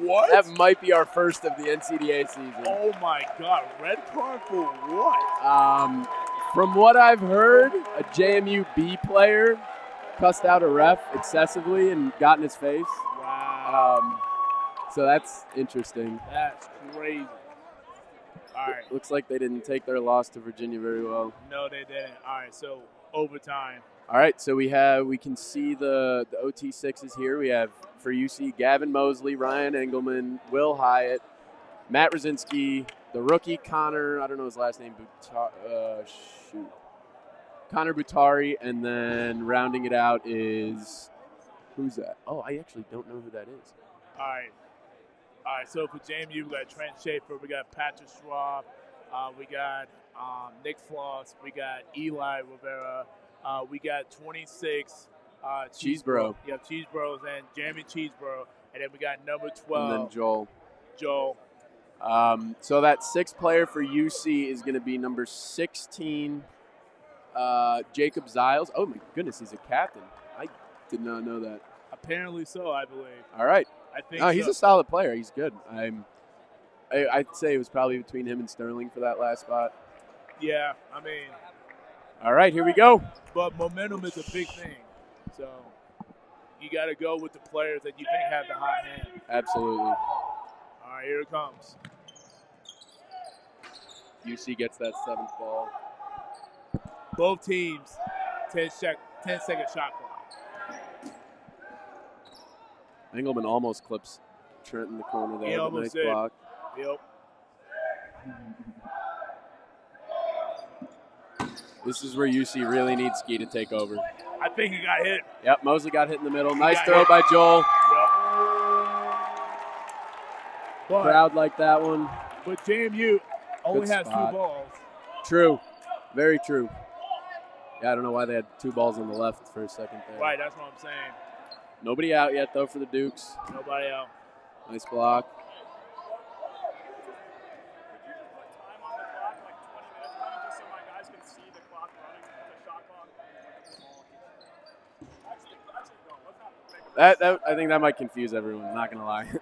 What? that might be our first of the NCDA season. oh my God! Red card for what? Um, from what I've heard, a JMU B player cussed out a ref excessively and got in his face. Wow, Um, so that's interesting. that's crazy. All right. Looks like they didn't take their loss to Virginia very well. No, they didn't. All right, so overtime. All right, so we have we can see the the OT sixes here. We have for UC Gavin Mosley, Ryan Engelman, Will Hyatt, Matt Rosinski, the rookie Connor. I don't know his last name. Buta- uh, shoot, Connor Butari, and then rounding it out is who's that? Oh, I actually don't know who that is. All right. All right, so for JMU, we got Trent Schaefer, we got Patrick Schwab, uh, we got um, Nick Floss, we got Eli Rivera, uh, we got 26 uh, Cheesebro. Yeah, Cheesebros and Jeremy Cheesebro, and then we got number And 12, then Joel. Joel. Um, so that sixth player for UC is going to be number 16, uh, Jacob Ziles. Oh my goodness, he's a captain. I did not know that. Apparently so, I believe. All right. I think No, he's so. a solid player. He's good. I'm. I, I'd say it was probably between him and Sterling for that last spot. yeah, I mean, All right, here we go. but momentum is a big thing. So you got to go with the players that you think have the hot hand. Absolutely. All right, here it comes. UC gets that seventh ball. Both teams, 10, sec- 10 second shot clock. Engelman almost clips Trent in the corner there. He almost nice did. block. Yep. This is where UC really needs Ski to take over. I think he got hit. Yep, Mosley got hit in the middle. Nice throw hit. by Joel. Yep. But, Crowd like that one. but JMU only Good has spot. two balls. True. Very true. Yeah, I don't know why they had two balls on the left for a second there. Right, that's what I'm saying. Nobody out yet, though, for the Dukes. Nobody out. Nice block. Time on the clock, like 20 minutes running, just so my guys can see the clock running, the shot clock. That, that I think that might confuse everyone. Not gonna lie.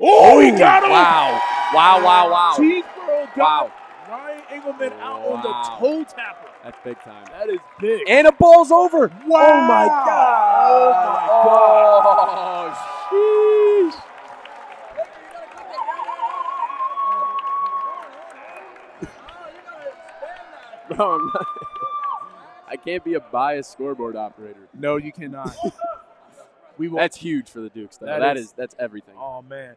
Oh, he got him! wow! Wow! Wow! Wow! Cheeseboro Wow! Ryan Engelman out on the Wow. toe tapper. That's big time. That is big. And a ball's over. Wow. Oh my god. Oh my Oh, sheesh. Bro, I'm not, I can't be a biased scoreboard operator. No, you cannot. we will. That's huge for the Dukes, though. That that is- is, that's everything. Oh man.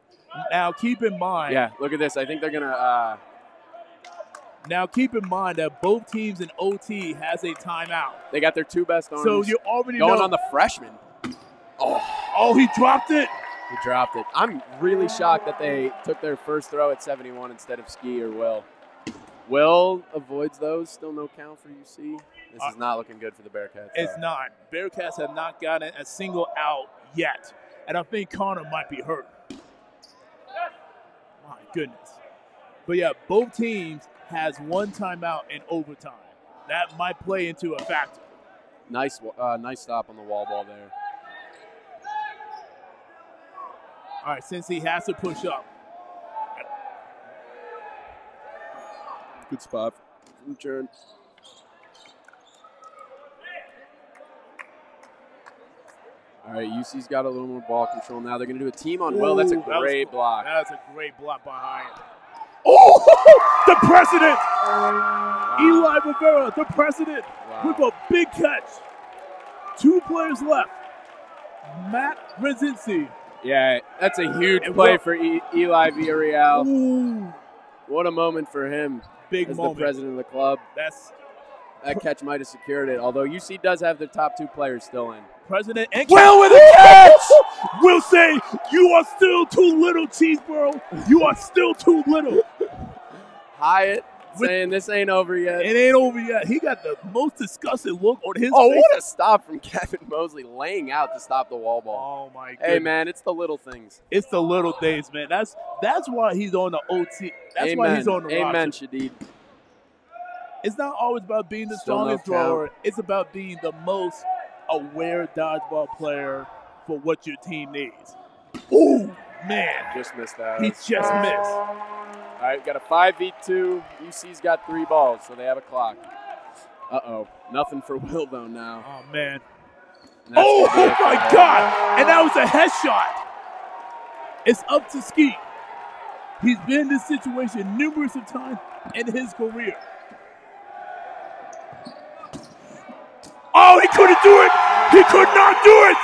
Now keep in mind. Yeah, look at this. I think they're gonna. Uh, Now keep in mind that both teams in OT has a timeout. they got their two best arms So you already going know. on the freshman. oh, he dropped it. He dropped it. I'm really shocked that they took their first throw at 71 instead of Ski or Will. Will avoids those. Still no count for UC. This is not looking good for the Bearcats. It's though. not. Bearcats have not gotten a single out yet. And I think Connor might be hurt. My goodness. But yeah, both teams has one timeout in overtime. That might play into a factor. Nice, uh, nice stop on the wall ball there. All right, Cincy has to push up. Good spot from Churn. All right, UC's got a little more ball control now. They're going to do a team on Will. That's a Ooh, that was great block. That's a great block behind. Oh, the president! Eli Rivera, the president, Wow. with a big catch. Two players left. Matt Rosinski. Yeah, that's a huge play for e- Eli Villarreal. Ooh, What a moment for him big as moment. the president of the club. That's That catch might have secured it, although UC does have their top two players still in. president and Will with a catch. will say, "You are still too little, Cheeseboro. You are still too little. Hyatt With- saying this ain't over yet. It ain't over yet." He got the most disgusted look on his Oh, face. what a stop from Gavin Mosley laying out to stop the wall ball. Oh my goodness. Hey man, it's the little things. It's the little things, man. That's that's why he's on the OT. That's Amen. why he's on the Amen, roster. Shadid. It's not always about being the Still no strongest thrower. It's about being the most aware dodgeball player for what your team needs. Ooh, man. Just missed that. He just missed. All right, got a 5v2. UC's got three balls, so they have a clock. Uh oh. Nothing for Will, though, now. Oh, man. Oh, gonna be it for my. God. And that was a headshot. It's up to Ski. He's been in this situation numerous of times in his career. Oh, he couldn't do it. He could not do it.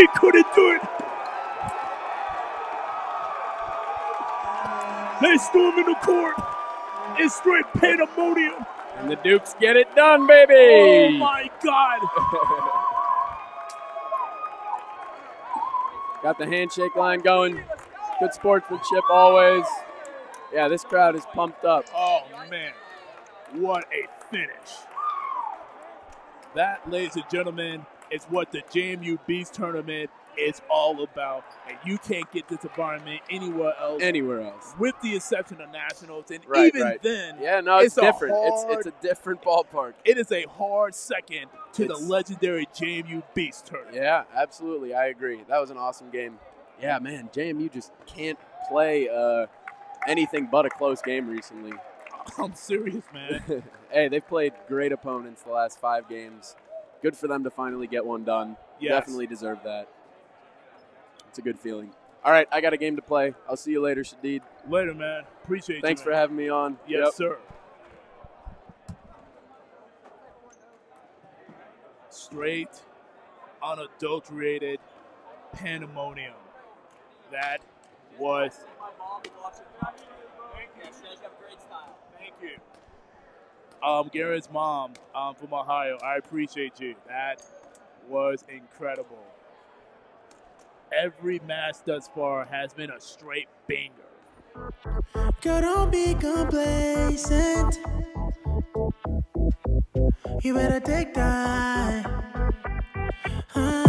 He couldn't do it. They storm in the court. It's straight pandemonium. And the Dukes get it done, baby! Oh my God. Got the handshake line going. Good sportsmanship always. Yeah, this crowd is pumped up. Oh man, what a finish! That, ladies and gentlemen, is what the JMU Beast tournament is all about, and you can't get this environment anywhere else, Anywhere else. with the exception of nationals. And Right, even right. then, Yeah, no, it's, It's different. It's it's a different ballpark. it is a hard second to It's- the legendary JMU Beast tournament. Yeah, absolutely. I agree. That was an awesome game. Yeah, man, JMU just can't play uh, anything but a close game recently. I'm serious, man. hey, they've played great opponents the last five games. Good for them to finally get one done. Yes. Definitely deserve that. It's a good feeling. All right, I got a game to play. I'll see you later, Shadid. Later, man. Appreciate Thanks you. for man. having me on. Yes, Yep. sir. Straight, unadulterated pandemonium. That was. Thank you. Um, Garrett's mom um, from Ohio. I appreciate you. That was incredible. Every match thus far has been a straight banger. Girl, don't be complacent. You better take time. Uh,